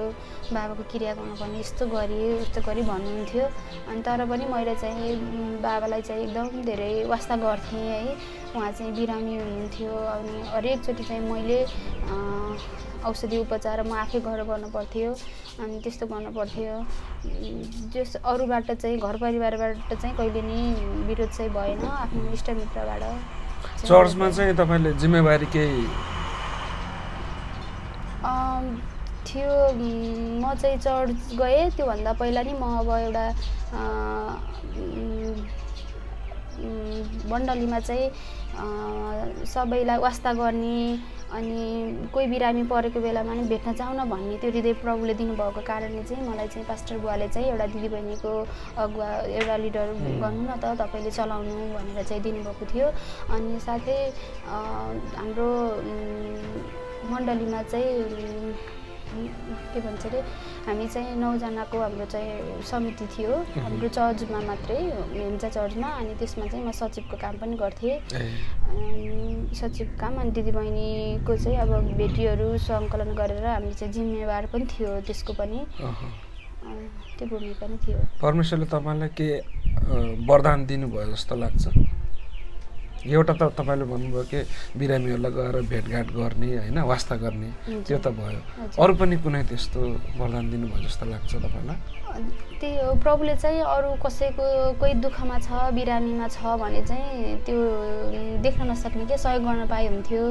बाबाको क्रिया गर्नुपर्ने यस्तो गरी उस्तो गरी भन्नुहुन्थ्यो। अनि तर पनि मैले चाहिँ बाबालाई चाहिँ एकदम धेरै वास्ता गर्थेँ है। उहाँ चाहिँ बिरामी हुनुहुन्थ्यो। अनि हरेकचोटि चाहिँ मैले औषधि उपचार म आफै घर गर्नुपर्थ्यो। अनि त्यस्तो गर्नुपर्थ्यो। जस अरूबाट चाहिँ घर परिवारबाट चाहिँ कहिले नि विरोध चाहिँ भएन आफ्नो इष्टमित्रबाट। चर्चमा चाहिँ तपाईँले जिम्मेवारी केही थियो म चाहिँ चर्च गएँ। त्योभन्दा पहिला नि म अब एउटा मण्डलीमा चाहिँ सबैलाई वास्ता गर्ने अनि कोही बिरामी परेको बेलामा नि भेट्न जाउँ न भन्ने त्यो हृदय प्रभुले दिनुभएको कारणले चाहिँ मलाई चाहिँ पास्टर बुवाले चाहिँ एउटा दिदीबहिनीको अगुवा एउटा लिडर गर्नु न त तपाईँले चलाउनु भनेर चाहिँ दिनुभएको थियो। अनि साथै हाम्रो मण्डलीमा चाहिँ के भन्छ अरे हामी चाहिँ नौजनाको हाम्रो चाहिँ समिति थियो। हाम्रो चर्चमा मात्रै हेम्चा चर्चमा अनि त्यसमा चाहिँ म सचिवको काम पनि गर्थेँ। ए, अनि सचिव काम अनि दिदीबहिनीको चाहिँ अब भेटीहरू सङ्कलन गरेर हामी चाहिँ जिम्मेवार पनि थियो त्यसको पनि। त्यो भूमिका नै थियो। परमेश्वरले तपाईँलाई के वरदान दिनुभयो जस्तो लाग्छ? एउटा त तपाईँले भन्नुभयो कि बिरामीहरूलाई गएर भेटघाट गर्ने होइन वास्ता गर्ने। त्यो त भयो। अरू पनि कुनै त्यस्तो वरदान दिनुभयो जस्तो लाग्छ तपाईँलाई? त्यही हो प्रभुले चाहिँ अरू कसैको कोही दुःखमा छ बिरामीमा छ भने चाहिँ त्यो देख्न नसक्ने के सहयोग गर्न पाए हुन्थ्यो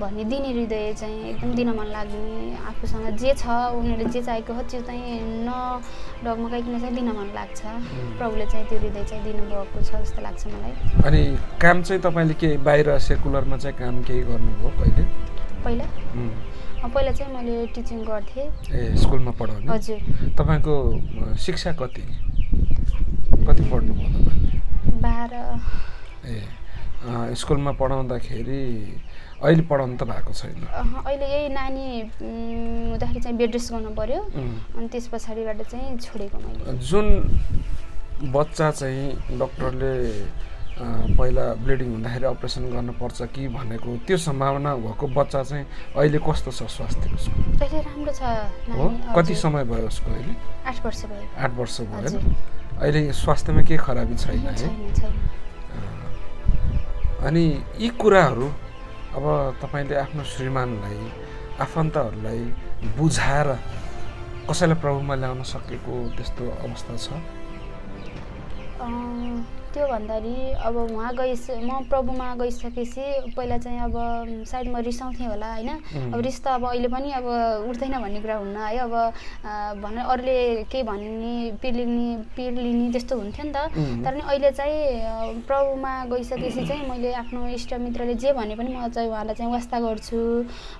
भन्ने दिने हृदय चाहिँ एकदम दिन मन लाग्ने आफूसँग जे छ उनीहरूले जे चाहेको हो त्यो चाहिँ नडगमगाइकन चाहिँ दिन मन लाग्छ। प्रभुले चाहिँ त्यो हृदय चाहिँ दिनुभएको छ जस्तो लाग्छ मलाई। अनि काम चाहिँ तपाईँले के बाहिर सेकुलरमा चाहिँ काम केही गर्नुभयो कहिले? पहिला? पहिला चाहिँ मैले टिचिङ गर्थेँ। ए स्कुलमा पढाउने? हजुर। तपाईँको शिक्षा कति? कति पढ्नुभयो तपाईँले? बाह्र। ए स्कुलमा पढाउँदाखेरि अहिले पढाउनु त भएको छैन। अहँ, अहिले यही नानी हुँदाखेरि चाहिँ बेड रेस्ट गर्नु पऱ्यो उम्, अनि त्यस पछाडिबाट चाहिँ छोडेको मैले। जुन बच्चा चाहिँ डक्टरले पहिला ब्लिडिङ हुँदाखेरि अपरेसन गर्नुपर्छ कि भनेको त्यो सम्भावना भएको बच्चा चाहिँ अहिले कस्तो छ स्वास्थ्य उसको अहिले राम्रो छ हो? कति। समय भयो उसको अहिले? आठ वर्ष भयो। आठ वर्ष भयो होइन। अहिले स्वास्थ्यमा केही खराबी छैन है? अनि यी कुराहरू अब तपाईँले आफ्नो श्रीमानलाई आफन्तहरूलाई बुझाएर कसैलाई प्रभुमा ल्याउन सकेको त्यस्तो अवस्था छ? त्यो भन्दाखेरि अब उहाँ गइस म प्रभुमा गइसकेपछि पहिला चाहिँ अब सायद म रिसाउँथेँ होला होइन। अब रिस त अब अहिले पनि अब उठ्दैन भन्ने कुरा हुन्न है। अब भन अरूले केही भन्ने पिर लिने पिर लिने त्यस्तो हुन्थ्यो नि त। तर पनि अहिले चाहिँ प्रभुमा गइसकेपछि चाहिँ मैले आफ्नो इष्टमित्रले जे भने पनि म चाहिँ उहाँलाई चाहिँ वास्ता गर्छु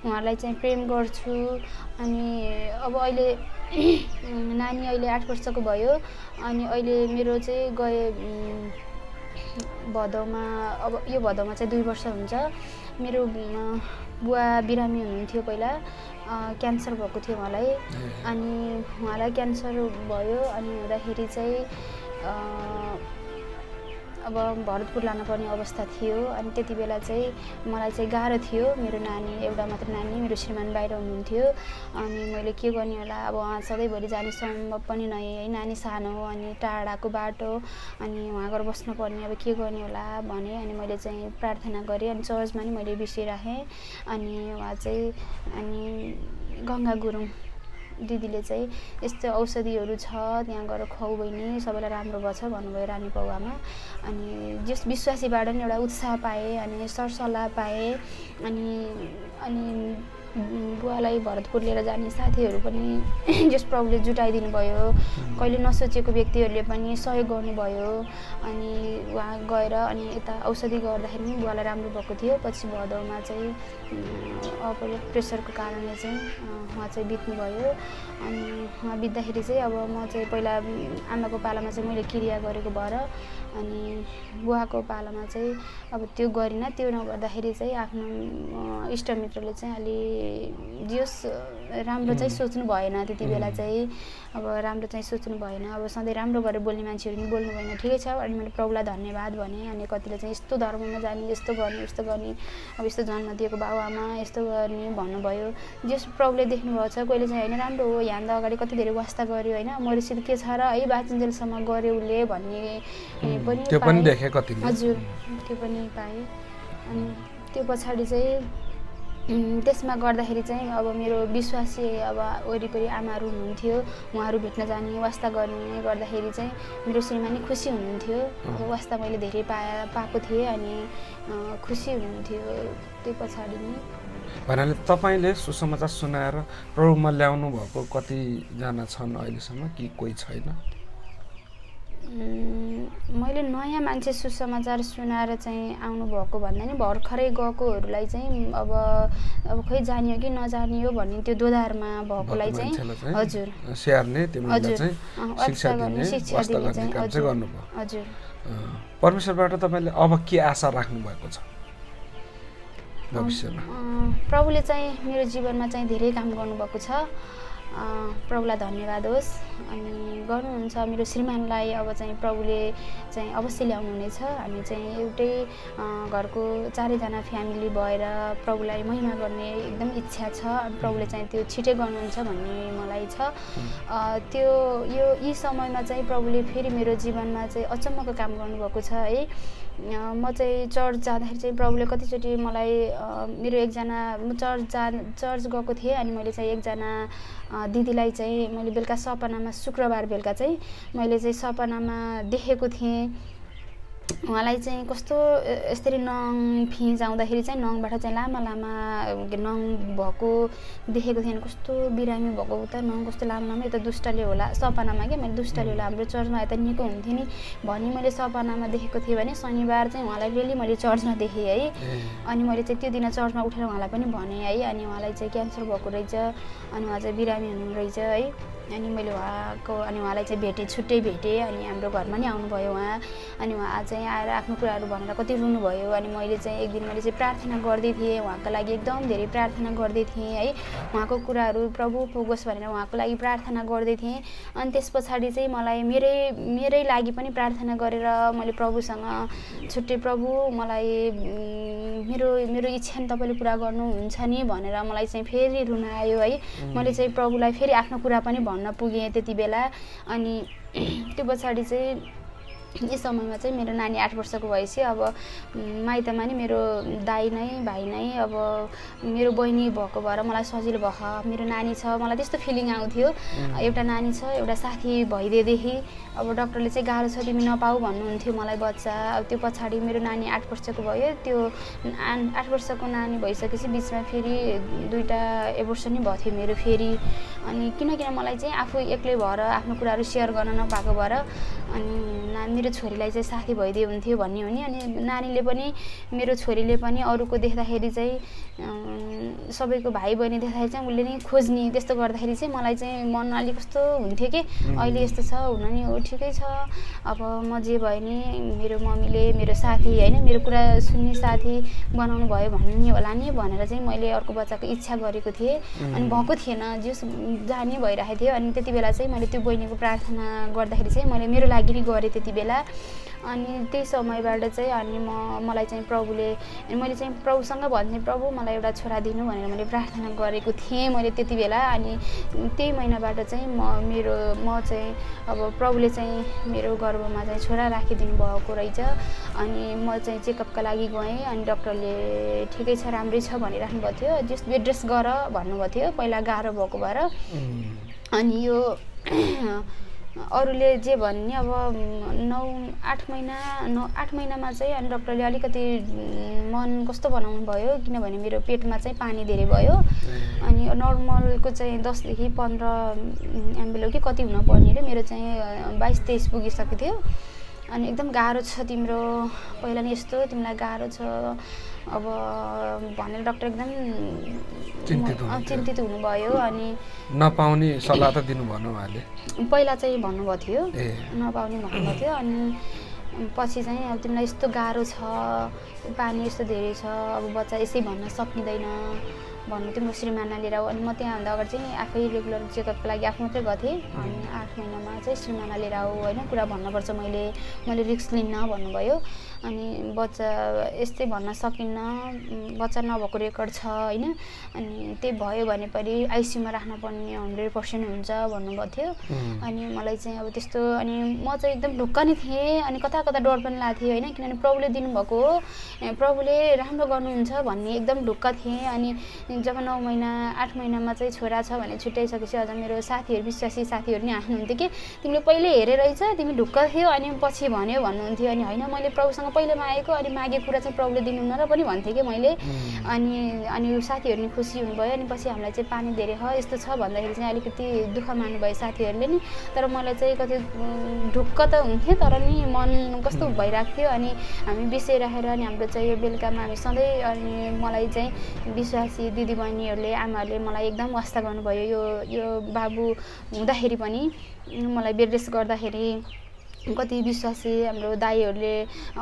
उहाँलाई चाहिँ प्रेम गर्छु। अनि अब अहिले नानी अहिले आठ वर्षको भयो। अनि अहिले मेरो चाहिँ गए भदौमा अब यो भदौमा चाहिँ दुई वर्ष हुन्छ। मेरो बुवा बिरामी हुनुहुन्थ्यो पहिला क्यान्सर भएको थियो उहाँलाई अनि उहाँलाई क्यान्सर भयो अनि हुँदाखेरि चाहिँ अब भरतपुर लानुपर्ने अवस्था थियो अनि त्यति बेला चाहिँ मलाई चाहिँ गाह्रो थियो। मेरो नानी एउटा मात्र नानी मेरो श्रीमान बाहिर हुनुहुन्थ्यो। अनि मैले के गर्ने होला? अब उहाँ सधैँभरि जाने सम्भव पनि नै है। नानी सानो हो अनि टाढाको बाटो अनि उहाँ गएर बस्नुपर्ने। अब के गर्ने होला भने अनि मैले चाहिँ प्रार्थना गरेँ अनि चर्चमा नि मैले बिर्सिराखेँ। अनि उहाँ चाहिँ अनि गङ्गा गुरुङ। दिदीले चाहिँ यस्तो औषधिहरू छ त्यहाँ गएर खुवाउ बहिनी सबैलाई राम्रो भएछ भन्नुभयो रानी पौवामा अनि जस विश्वासीबाट पनि एउटा उत्साह पाएँ अनि सरसल्लाह पाएँ अनि अनि बुवालाई भरतपुर लिएर जाने साथीहरू पनि [LAUGHS] जस प्रभुले जुटाइदिनु भयो कहिले नसोचेको व्यक्तिहरूले पनि सहयोग गर्नुभयो। अनि उहाँ गएर अनि यता औषधि गर्दाखेरि पनि बुवालाई राम्रो भएको थियो। पछि भदौमा चाहिँ अब प्रेसरको कारणले चाहिँ उहाँ चाहिँ बित्नुभयो। अनि उहाँ बित्दाखेरि चाहिँ अब म चाहिँ पहिला आमाको पालामा चाहिँ मैले क्रिया गरेको भएर अनि बुवाको पालामा चाहिँ अब त्यो गरिनँ त्यो नगर्दाखेरि चाहिँ आफ्नो इष्टमित्रले चाहिँ अलि जियोस् राम्रो चाहिँ सोच्नु भएन त्यति बेला चाहिँ। अब राम्रो चाहिँ सोच्नु भएन। अब सधैँ राम्रो गरेर बोल्ने मान्छेहरू पनि बोल्नु भएन। ठिकै छ अनि मैले प्रभुलाई धन्यवाद भनेँ। अनि कतिले चाहिँ यस्तो धर्ममा जाने यस्तो गर्ने यस्तो गर्ने अब यस्तो जन्म दिएको बाबुआमा यस्तो गर्ने भन्नुभयो। जस प्रभुले देख्नुभएको छ कहिले चाहिँ होइन राम्रो हो यहाँभन्दा अगाडि कति धेरै वास्ता गऱ्यो होइन। मरिसित के छ र है बाँचिन्जेलसम्म गऱ्यो उसले भन्ने पनि हजुर त्यो पनि पाएँ। अनि त्यो पछाडि चाहिँ त्यसमा गर्दाखेरि चाहिँ अब मेरो विश्वासी अब वरिपरि आमाहरू हुनुहुन्थ्यो उहाँहरू भेट्न जाने वास्ता गर्ने गर्दाखेरि चाहिँ मेरो श्रीमानी खुसी हुनुहुन्थ्यो। वास्ता मैले धेरै पाए पाएको थिएँ अनि खुसी हुनुहुन्थ्यो त्यो पछाडि नै। भन्नाले तपाईँले सुसमाचार सुनाएर प्रभुमा ल्याउनु भएको कतिजना छन् अहिलेसम्म? कि कोही छैन? मैले नयाँ मान्छे सुसमाचार सुनाएर चाहिँ आउनुभएको भन्दा नि भर्खरै गएकोहरूलाई चाहिँ अब अब खोइ जानियो कि नजानियो भन्ने त्यो दोधारमा भएकोलाई चाहिँ हजुर। शिक्षा दिने चाहिँ हजुर। परमेश्वरबाट तपाईँले अब के आशा राख्नु भएको छ? भविष्यमा। प्रभुले चाहिँ मेरो जीवनमा चाहिँ धेरै काम गर्नुभएको छ। प्रभुलाई धन्यवाद होस्। अनि गर्नुहुन्छ मेरो श्रीमानलाई अब चाहिँ प्रभुले चाहिँ अवश्य ल्याउनुहुनेछ। हामी चाहिँ एउटै घरको चारैजना फ्यामिली भएर प्रभुलाई महिमा गर्ने एकदम इच्छा छ। प्रभुले चाहिँ त्यो छिटै गर्नुहुन्छ भन्ने मलाई छ। त्यो यो यी समयमा चाहिँ प्रभुले फेरि मेरो जीवनमा चाहिँ अचम्मको काम गर्नुभएको छ है। म चाहिँ चर्च जाँदाखेरि चाहिँ प्रभुले कतिचोटि मलाई मेरो एकजना म चर्च जा चर्च गएको थिएँ अनि मैले चाहिँ एकजना दिदीलाई चाहिँ मैले बेलुका सपनामा शुक्रबार बेलुका चाहिँ मैले चाहिँ सपनामा देखेको थिएँ। उहाँलाई चाहिँ कस्तो यसरी नङ फिजाउँदाखेरि चाहिँ नङबाट चाहिँ लामा लामा नङ भएको देखेको थिएन कस्तो बिरामी भएको त नङ कस्तो लामो लामो यता दुष्टले होला सपनामा क्या मैले दुष्टले होला हाम्रो चर्चमा यता निको हुन्थ्यो नि भनी मैले सपनामा देखेको थिएँ भने शनिबार चाहिँ उहाँलाई रेली मैले चर्चमा देखेँ है। अनि मैले चाहिँ त्यो दिन चर्चमा उठेर उहाँलाई पनि भनेँ है। अनि उहाँलाई चाहिँ क्यान्सर भएको रहेछ अनि उहाँ चाहिँ बिरामी हुनु रहेछ है। अनि मैले उहाँको अनि उहाँलाई चाहिँ भेटेँ छुट्टै भेटेँ अनि हाम्रो घरमा नि आउनुभयो उहाँ। अनि उहाँ चाहिँ आएर आफ्नो कुराहरू भनेर कति रुनुभयो। अनि मैले चाहिँ एक दिन मैले चाहिँ प्रार्थना गर्दै थिएँ उहाँको लागि एकदम धेरै प्रार्थना गर्दै थिएँ है। उहाँको कुराहरू प्रभु पुगोस् भनेर उहाँको लागि प्रार्थना गर्दै थिएँ। अनि त्यस पछाडि चाहिँ मलाई मेरै मेरै लागि पनि प्रार्थना गरेर मैले प्रभुसँग छुट्टै प्रभु मलाई मेरो मेरो इच्छा नि तपाईँले पुरा गर्नुहुन्छ नि भनेर मलाई चाहिँ फेरि रुन आयो है। मैले चाहिँ प्रभुलाई फेरि आफ्नो कुरा पनि भन्नु भन्न पुगेँ त्यति बेला। अनि त्यो पछाडि चाहिँ यस समयमा चाहिँ मेरो नानी आठ वर्षको भएपछि अब माइतमा नि मेरो दाई नै भाइ नै अब मेरो बहिनी भएको भएर मलाई सजिलो भयो मेरो नानी छ मलाई त्यस्तो फिलिङ आउँथ्यो। एउटा नानी छ एउटा साथी भइदिएदेखि अब डक्टरले चाहिँ गाह्रो छ तिमी नपाऊ भन्नुहुन्थ्यो मलाई बच्चा। अब त्यो पछाडि मेरो नानी आठ वर्षको भयो। त्यो आठ वर्षको नानी भइसकेपछि बिचमा फेरि दुइटा एबोर्सन नै भएको थियो मेरो फेरि। अनि किनकि मलाई चाहिँ आफू एक्लै भएर आफ्नो कुराहरू सेयर गर्न नपाएको भएर अनि मेरो छोरीलाई चाहिँ साथी भइदियो हुन्थ्यो भन्ने हो नि अनि नानीले पनि मेरो छोरीले पनि अरूको देख्दाखेरि चाहिँ सबैको भाइ बहिनी देख्दाखेरि चाहिँ उसले नै खोज्ने त्यस्तो गर्दाखेरि चाहिँ मलाई चाहिँ मन अलिक कस्तो हुन्थ्यो कि। अहिले यस्तो छ हुन नि हो ठिकै छ। अब म जे भयो नि मेरो मम्मीले मेरो साथी होइन मेरो कुरा सुन्ने साथी बनाउनु भयो भन्ने होला नि भनेर चाहिँ मैले अर्को बच्चाको इच्छा गरेको थिएँ। अनि भएको थिएन जस जाने भइरहेको थियो। अनि त्यति बेला चाहिँ मैले त्यो बहिनीको प्रार्थना गर्दाखेरि चाहिँ मैले मेरो लागि नै गरेँ त्यति बेला। अनि त्यही समयबाट चाहिँ अनि म मलाई चाहिँ प्रभुले मैले चाहिँ प्रभुसँग भन्थेँ प्रभु मलाई एउटा छोरा दिनु भनेर मैले प्रार्थना गरेको थिएँ मैले त्यति बेला। अनि त्यही महिनाबाट चाहिँ म मेरो म चाहिँ अब प्रभुले चाहिँ मेरो गर्भमा चाहिँ छोरा राखिदिनु भएको रहेछ। अनि म चाहिँ चेकअपका लागि गएँ अनि डक्टरले ठिकै छ राम्रै छ भनिराख्नु भएको थियो। जस बेड रेस्ट गर भन्नुभएको थियो पहिला गाह्रो भएको भएर। अनि यो अरूले जे भन्ने अब नौ आठ महिना नौ आठ महिनामा चाहिँ अनि डक्टरले अलिकति मन कस्तो बनाउनु भयो? किनभने मेरो पेटमा चाहिँ पानी धेरै भयो। अनि नर्मलको चाहिँ दसदेखि पन्ध्र एमबिल कि कति हुनपर्ने अरे मेरो चाहिँ बाइस तेइस पुगिसकेको थियो। अनि एकदम गाह्रो छ तिम्रो। पहिला नि यस्तो तिमीलाई गाह्रो छ। अब भनेर डक्टर एकदम चिन्तित हुनुभयो अनि नपाउने सल्लाह त दिनु भनौँ उहाँले? पहिला चाहिँ भन्नुभएको थियो। नपाउने भन्नुभएको थियो अनि पछि चाहिँ अब तिमीलाई यस्तो गाह्रो छ पानी यस्तो धेरै छ अब बच्चा यसै भन्न सकिँदैन भन्नु थियो म श्रीमानलाई लिएर अनि म त्यहाँभन्दा अगाडि चाहिँ आफै रेगुलर चेकअपको लागि आफू मात्रै गएको थिएँ अनि आठ महिनामा चाहिँ श्रीमानलाई लिएर आऊ होइन? कुरा भन्नुपर्छ मैले। मैले रिक्स लिन्न भन्नुभयो। अनि बच्चा यस्तै भन्न सकिन्न बच्चा नभएको रेकर्ड छ होइन? अनि त्यही भयो भने पनि आइसियुमा राख्नुपर्ने हन्ड्रेड पर्सेन्ट हुन्छ भन्नुभएको थियो। अनि मलाई चाहिँ अब त्यस्तो अनि म चाहिँ एकदम ढुक्क नै थिएँ। अनि कता कता डर पनि लागेको थियो होइन? किनभने प्रभुले दिनुभएको हो। प्रभुले राम्रो गर्नुहुन्छ भन्ने एकदम ढुक्क थिएँ। अनि जब नौ महिना आठ महिनामा चाहिँ छोरा छ भने छुट्याइसकेपछि अझ मेरो साथीहरू विश्वासी साथीहरू नि आउनुहुन्थ्यो कि? तिमीले पहिले हेरेर रहेछ तिमी ढुक्क थियो। अनि पछि भन्यो भन्नुहुन्थ्यो। अनि होइन मैले प्रभुसँग पहिला मागेको अनि मागेको कुरा चाहिँ प्रभुले दिनुहुन्न र पनि भन्थेँ कि मैले। अनि अनि साथीहरू नि खुसी हुनुभयो अनि पछि हामीलाई चाहिँ पानी धेरै ह यस्तो छ भन्दाखेरि चाहिँ अलिकति दुःख मान्नुभयो साथीहरूले नि। तर मलाई चाहिँ कति ढुक्क त हुन्थ्यो तर नि मन कस्तो भइरहेको थियो अनि हामी बिसाइराखेर अनि हाम्रो चाहिँ यो बेलुकामा हामी सधैँ अनि मलाई चाहिँ विश्वासी दिदीबहिनीहरूले आमाहरूले मलाई एकदम वास्ता गर्नुभयो। यो यो बाबु हुँदाखेरि पनि मलाई बेड रेस्ट गर्दाखेरि कति विश्वासी हाम्रो दाईहरूले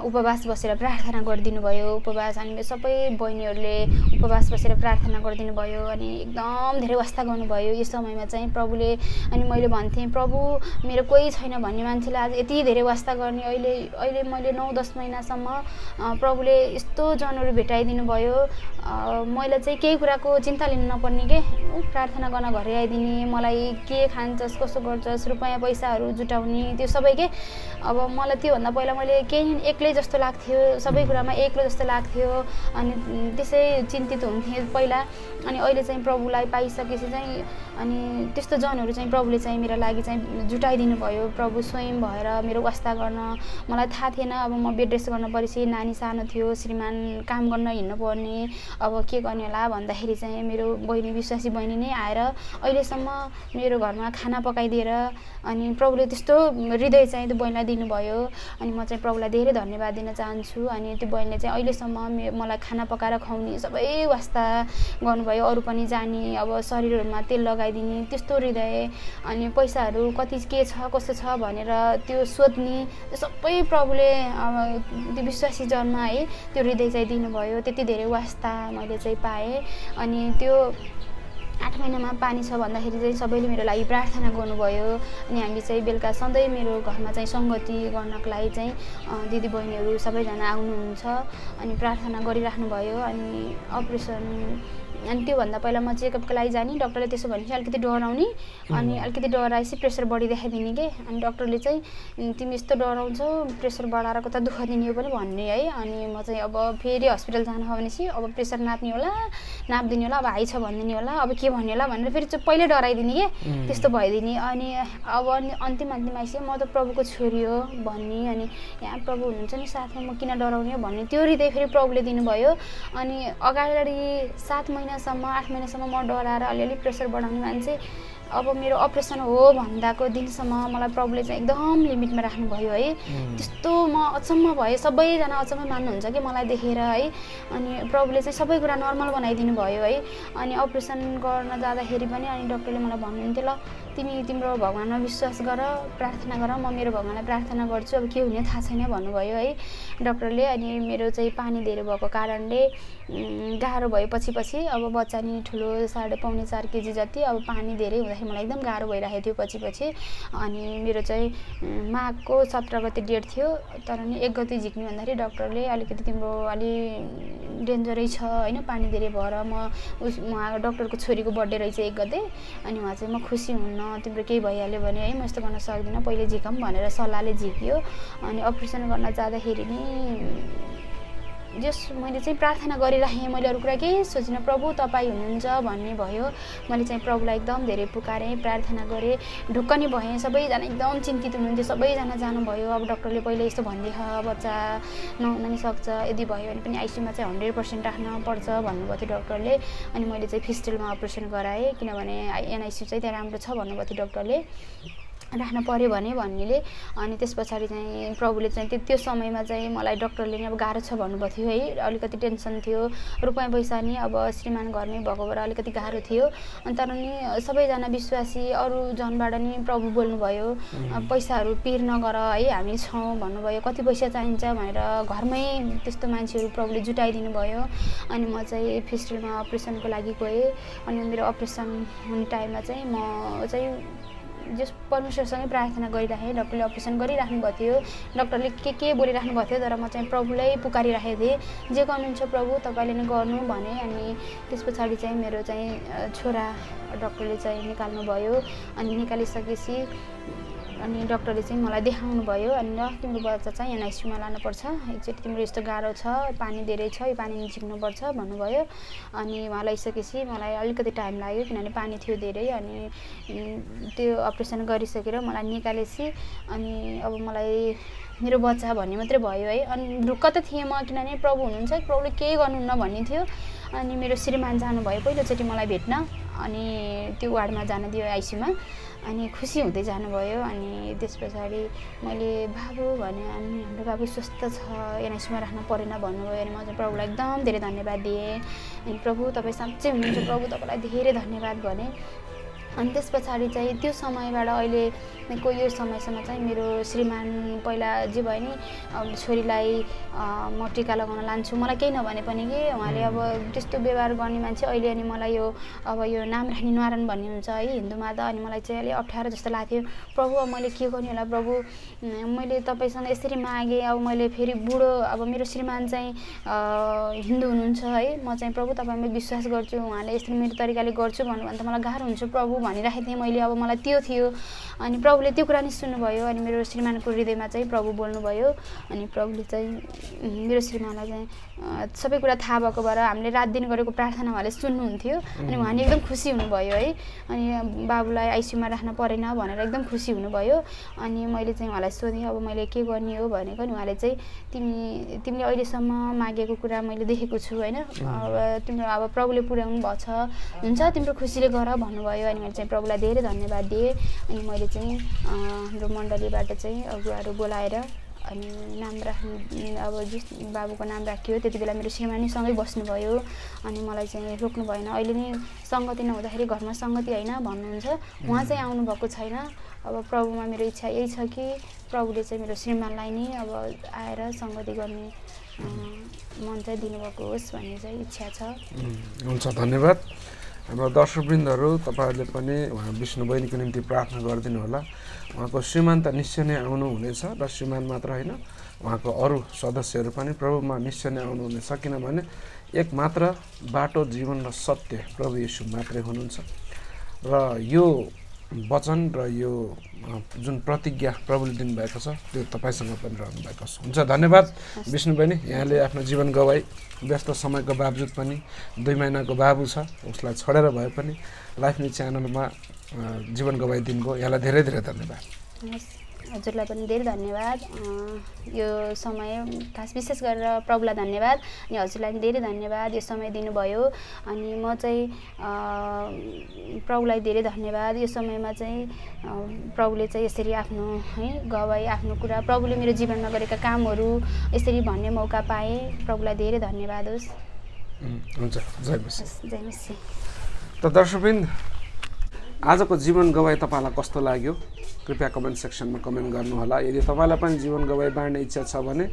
उपवास बसेर प्रार्थना गरिदिनु भयो उपवास अनि सबै बहिनीहरूले उपवास बसेर प्रार्थना गरिदिनु भयो अनि एकदम धेरै वास्ता गर्नुभयो। यो समयमा चाहिँ प्रभुले अनि मैले भन्थेँ प्रभु मेरो कोही छैन भन्ने मान्छेले आज यति धेरै वास्ता गर्ने। अहिले अहिले मैले नौ दस महिनासम्म प्रभुले यस्तो जनहरू भेटाइदिनु भयो मैले चाहिँ केही कुराको चिन्ता लिनु नपर्ने के? प्रार्थना गर्न घरै आइदिने। मलाई के खान्छस् कसो गर्छस् रुपियाँ पैसाहरू जुटाउने त्यो सबै के? अब मलाई त्योभन्दा पहिला मैले केही एक्लै जस्तो लाग्थ्यो सबै कुरामा एक्लो जस्तो लाग्थ्यो अनि त्यसै चिन्तित हुन्थेँ पहिला। अनि अहिले चाहिँ प्रभुलाई पाइसकेपछि चाहिँ अनि त्यस्तो जनहरू चाहिँ प्रभुले चाहिँ मेरो लागि चाहिँ जुटाइदिनु भयो। प्रभु स्वयं भएर मेरो वास्ता गर्न मलाई थाहा थिएन। अब म बेड रेस्ट गर्न परेपछि नानी सानो थियो श्रीमान काम गर्न हिँड्नुपर्ने। अब के गर्ने होला भन्दाखेरि चाहिँ मेरो बहिनी विश्वासी बहिनी नै आएर अहिलेसम्म मेरो घरमा खाना पकाइदिएर अनि प्रभुले त्यस्तो हृदय चाहिँ त्यो बहिनीलाई दिनुभयो। अनि म चाहिँ प्रभुलाई धेरै धन्यवाद दिन चाहन्छु। अनि त्यो बहिनीले चाहिँ अहिलेसम्म मलाई खाना पकाएर खुवाउने सबै वास्ता गर्नुभयो। अरू पनि जाने अब शरीरहरूमा तेल लगाइदिने त्यस्तो हृदय अनि पैसाहरू कति के छ कस्तो छ भनेर त्यो सोध्ने त्यो सबै प्रभुले त्यो विश्वासी जन्म है त्यो हृदय चाहिँ दिनुभयो त्यति धेरै वास्ता मैले चाहिँ पाएँ। अनि त्यो आठ महिनामा पानी छ भन्दाखेरि चाहिँ सबैले मेरो लागि प्रार्थना गर्नुभयो। अनि हामी चाहिँ बेलुका सधैँ मेरो घरमा चाहिँ सङ्गति गर्नको लागि चाहिँ दिदीबहिनीहरू सबैजना आउनुहुन्छ। अनि प्रार्थना गरिराख्नुभयो। अनि अपरेसन अनि त्योभन्दा पहिला म चेकअपको लागि जाने डक्टरले त्यसो भनेपछि अलिकति डराउने अनि अलिकति डराएपछि प्रेसर बढी देखाइदिने कि? अनि डक्टरले चाहिँ तिमी यस्तो डराउँछौ प्रेसर बढाएर कता दुःख दिने हो पनि भन्ने है। अनि म चाहिँ अब फेरि हस्पिटल जानु हो भनेपछि अब प्रेसर नाप्ने होला नापिदिने होला अब हाई छ भनिदिने होला अब के भन्ने होला? भनेर फेरि चाहिँ पहिल्यै डराइदिने कि? त्यस्तो भइदिने। अनि अब अनि अन्तिम अन्तिम आइसक्यो म त प्रभुको छोरी हो भन्ने। अनि यहाँ प्रभु हुनुहुन्छ नि साथमा म किन डराउने हो भन्ने त्यो हृदय फेरि प्रभुले दिनुभयो। अनि अगाडि सात महिनासम्म आठ महिनासम्म म डराएर अलिअलि प्रेसर बढाउने मान्छे अब मेरो अपरेसन हो भन्दाको दिनसम्म मलाई प्रभुले चाहिँ एकदम लिमिटमा राख्नुभयो है। त्यस्तो म अचम्म भएँ। सबैजना अचम्म मान्नुहुन्छ कि मलाई देखेर है। अनि प्रभुले चाहिँ सबै कुरा नर्मल बनाइदिनु भयो है। अनि अपरेसन गर्न जाँदाखेरि पनि अनि डक्टरले मलाई भन्नुहुन्थ्यो ल तिमी तिम्रो भगवान्मा विश्वास गर प्रार्थना गर म मेरो भगवान्लाई प्रार्थना गर्छु। अब के हुने थाहा छैन भन्नुभयो है डक्टरले। अनि मेरो चाहिँ पानी धेरै भएको कारणले गाह्रो भयो पछि पछि अब बच्चा नि ठुलो साढे पाउने चार केजी जति अब पानी धेरै हुँदाखेरि मलाई एकदम गाह्रो भइरहेको थियो पछि पछि। अनि मेरो चाहिँ माघको सत्र गते डेट थियो तर नि एक गते झिक्ने भन्दाखेरि डक्टरले अलिकति तिम्रो अलि डेन्जरै छ होइन पानी धेरै भएर म उस उहाँ डक्टरको छोरीको बर्थडे रहेछ एक गते। अनि उहाँ चाहिँ म खुसी हुन्न तिम्रो केही भइहाल्यो भने है म यस्तो गर्न सक्दिनँ। पहिले झिकौँ भनेर सल्लाहले झिक्यो। अनि अपरेसन गर्न जाँदाखेरि नि जस मैले चाहिँ प्रार्थना गरिराखेँ मैले अरू कुरा केही सोचिनँ। प्रभु तपाईँ हुनुहुन्छ भन्ने भयो। मैले चाहिँ प्रभुलाई एकदम धेरै पुकारेँ प्रार्थना गरेँ। ढुक्क नि भएँ। सबैजना एकदम चिन्तित हुनुहुन्थ्यो। सबैजना जानुभयो। अब डक्टरले पहिले यस्तो भनिदिएछ बच्चा नहुन नि सक्छ यदि भयो भने पनि आइसियुमा चाहिँ हन्ड्रेड पर्सेन्ट राख्न पर्छ भन्नुभएको थियो डक्टरले। अनि मैले चाहिँ फिस्टेलमा अपरेसन गराएँ। किनभने एनआइसियु चाहिँ त्यहाँ राम्रो छ भन्नुभएको थियो डक्टरले। राख्न पऱ्यो भने भन्नेले अनि त्यस पछाडि चाहिँ प्रभुले चाहिँ त्यो त्यो समयमा चाहिँ मलाई डक्टरले नि अब गाह्रो छ भन्नुभएको थियो है अलिकति टेन्सन थियो रुपियाँ पैसा नि अब श्रीमान घरमै भएको भएर अलिकति गाह्रो थियो। अनि तर नि सबैजना विश्वासी अरू जनबाट नि प्रभु बोल्नुभयो पैसाहरू पिर नगर है हामी छौँ भन्नुभयो कति पैसा चाहिन्छ भनेर घरमै त्यस्तो मान्छेहरू प्रभुले जुटाइदिनु भयो। अनि म चाहिँ फिस्टलमा अपरेसनको लागि गएँ अनि मेरो अपरेसन हुने टाइममा चाहिँ म चाहिँ जस परमेश्वरसँगै प्रार्थना गरिराखेँ डक्टरले अपरेसन गरिराख्नु भएको थियो डक्टरले के के बोलिराख्नु भएको थियो तर म चाहिँ प्रभुलाई पुकारिराखेको थिएँ। जे गर्नुहुन्छ प्रभु तपाईँले नै गर्नु भने अनि त्यस पछाडि चाहिँ मेरो चाहिँ छोरा डक्टरले चाहिँ निकाल्नु भयो अनि निकालिसकेपछि अनि डक्टरले चाहिँ मलाई देखाउनु भयो अनि ल तिम्रो बच्चा चाहिँ एनआइसियुमा लानुपर्छ। एकचोटि तिम्रो यस्तो गाह्रो छ पानी धेरै छ यो पानी निचिक्नुपर्छ भन्नुभयो। अनि उहाँ लगाइसकेपछि मलाई अलिकति टाइम लाग्यो किनभने पानी थियो धेरै अनि त्यो अपरेसन गरिसकेर मलाई निकालेपछि अनि अब मलाई मेरो बच्चा भन्ने मात्रै भयो है। अनि ढुक्क त थिएँ म किनभने प्रभु हुनुहुन्छ प्रभुले केही गर्नुहुन्न भन्ने थियो। अनि मेरो श्रीमान जानुभयो पहिलोचोटि मलाई भेट्न अनि त्यो वार्डमा जान दियो आइसियुमा अनि खुसी हुँदै जानुभयो। अनि त्यस पछाडि मैले बाबु भने अनि हाम्रो बाबु स्वस्थ छ एनआइसीमा राख्न परेन भन्नुभयो अनि म चाहिँ प्रभुलाई एकदम धेरै धन्यवाद दिएँ। अनि प्रभु तपाईँ साँच्चै हुनुहुन्छ प्रभु तपाईँलाई धेरै धन्यवाद भने अनि त्यस पछाडि चाहिँ त्यो समयबाट अहिलेको यो समयसम्म चाहिँ मेरो श्रीमान पहिला जे भयो नि छोरीलाई म टिका लगाउन लान्छु। मलाई केही नभने पनि कि उहाँले अब त्यस्तो व्यवहार गर्ने मान्छे अहिले अनि मलाई यो अब यो नाम राख्ने नारायण भन्ने हुन्छ है हिन्दूमा त अनि मलाई चाहिँ अलिक अप्ठ्यारो जस्तो लाग्थ्यो। प्रभु अब मैले के गर्ने होला प्रभु? मैले तपाईँसँग यसरी मागेँ अब मैले फेरि बुढो अब मेरो श्रीमान चाहिँ हिन्दू हुनुहुन्छ है म चाहिँ प्रभु तपाईँमा विश्वास गर्छु उहाँले यसरी मेरो तरिकाले गर्छु भन्नु भने त मलाई गाह्रो हुन्छ प्रभु भनिराखेको थिएँ। मैले अब मलाई त्यो थियो। अनि प्रभुले त्यो कुरा नि सुन्नुभयो अनि मेरो श्रीमानको हृदयमा चाहिँ प्रभु बोल्नुभयो अनि प्रभुले चाहिँ मेरो श्रीमानलाई चाहिँ सबै कुरा थाहा भएको भएर हामीले रात दिन गरेको प्रार्थना उहाँले सुन्नुहुन्थ्यो अनि उहाँले एकदम खुसी हुनुभयो है। अनि बाबुलाई आइसियुमा राख्न परेन भनेर एकदम खुसी हुनुभयो। अनि मैले चाहिँ उहाँलाई सोधेँ अब मैले के गर्ने हो? भनेको नि उहाँले चाहिँ तिमी तिमीले अहिलेसम्म मागेको कुरा मैले देखेको छु होइन? अब तिम्रो अब प्रभुले पुर्याउनु भएको छ हुन्छ तिम्रो खुसीले गर भन्नुभयो अनि मैले चाहिँ प्रभुलाई धेरै धन्यवाद दिएँ। अनि मैले चाहिँ हाम्रो मण्डलीबाट चाहिँ अगुवाहरू बोलाएर अनि नाम राख्नु अब जस बाबुको नाम राखियो त्यति बेला मेरो श्रीमानीसँगै बस्नुभयो अनि मलाई चाहिँ रोक्नु भएन। अहिले नै सङ्गति नहुँदाखेरि घरमा सङ्गति होइन भन्नुहुन्छ। उहाँ चाहिँ आउनुभएको छैन। अब प्रभुमा मेरो इच्छा यही छ कि प्रभुले चाहिँ मेरो श्रीमानलाई नै अब आएर सङ्गति गर्ने मन चाहिँ दिनुभएको होस् भन्ने चाहिँ इच्छा छ। हुन्छ धन्यवाद। हाम्रो दर्शकवृन्दहरू तपाईँहरूले पनि उहाँ विष्णु बहिनीको निम्ति प्रार्थना गरिदिनु होला। उहाँको श्रीमान त निश्चय नै आउनुहुनेछ र श्रीमान मात्र होइन उहाँको अरू सदस्यहरू पनि प्रभुमा निश्चय नै आउनुहुनेछ। किनभने एक मात्र बाटो जीवन र सत्य प्रभु येशू मात्रै हुनुहुन्छ। र यो वचन र यो जुन प्रतिज्ञा प्रभुले दिनुभएको छ त्यो तपाईँसँग पनि रहनु भएको छ। हुन्छ धन्यवाद विष्णु बहिनी यहाँले आफ्नो जीवन गवाई व्यस्त समयको बावजुद पनि दुई महिनाको बाबु छ उसलाई छोडेर भए पनि लाइफ न्युज च्यानलमा जीवन गवाई दिनुभयो। यहाँलाई धेरै धेरै धन्यवाद। हजुरलाई पनि धेरै धन्यवाद। यो समय खास विशेष गरेर प्रभुलाई धन्यवाद अनि हजुरलाई पनि धेरै धन्यवाद यो समय दिनुभयो। अनि म चाहिँ प्रभुलाई धेरै धन्यवाद। यो समयमा चाहिँ प्रभुले चाहिँ यसरी आफ्नो है गवाई आफ्नो कुरा प्रभुले मेरो जीवनमा गरेका कामहरू यसरी भन्ने मौका पाएँ। प्रभुलाई धेरै धन्यवाद होस्। हुन्छ। जय जय मसी। त दर्शकबिन आजको जीवन गवाई तपाईँलाई कस्तो लाग्यो? कृपया कमेन्ट सेक्सनमा कमेन्ट गर्नुहोला। यदि तपाईँलाई पनि जीवन गवाई बाँड्ने इच्छा छ भने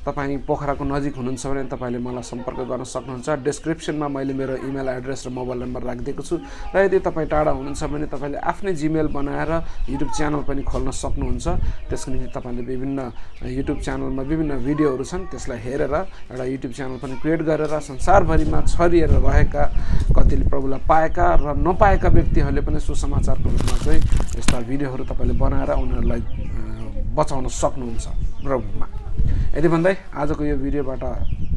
तपाईँ पोखराको नजिक हुनुहुन्छ भने तपाईँले मलाई सम्पर्क गर्न सक्नुहुन्छ। डिस्क्रिप्सनमा मैले मेरो इमेल एड्रेस र मोबाइल नम्बर राखिदिएको छु। र यदि तपाईँ टाढा हुनुहुन्छ भने तपाईँले आफ्नै जिमेल बनाएर युट्युब च्यानल पनि खोल्न सक्नुहुन्छ। त्यसको निम्ति तपाईँले विभिन्न युट्युब च्यानलमा विभिन्न भिडियोहरू छन् त्यसलाई हेरेर एउटा युट्युब च्यानल पनि क्रिएट गरेर संसारभरिमा छरिएर रहेका कतिले प्रभुलाई पाएका र नपाएका व्यक्तिहरूले पनि सुसमाचारको रूपमा चाहिँ यस्ता भिडियोहरू तपाईँले बनाएर उनीहरूलाई बचाउन सक्नुहुन्छ प्रभुमा। यदि भन्दै आजको यो भिडियोबाट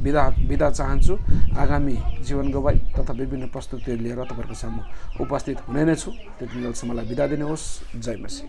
बिदा बिदा चाहन्छु। आगामी जीवन गवाई तथा विभिन्न प्रस्तुतिहरू लिएर तपाईँहरूको सामु उपस्थित हुने नै छु। त्यति बेलासम्म मलाई बिदा दिनुहोस्। जय मसी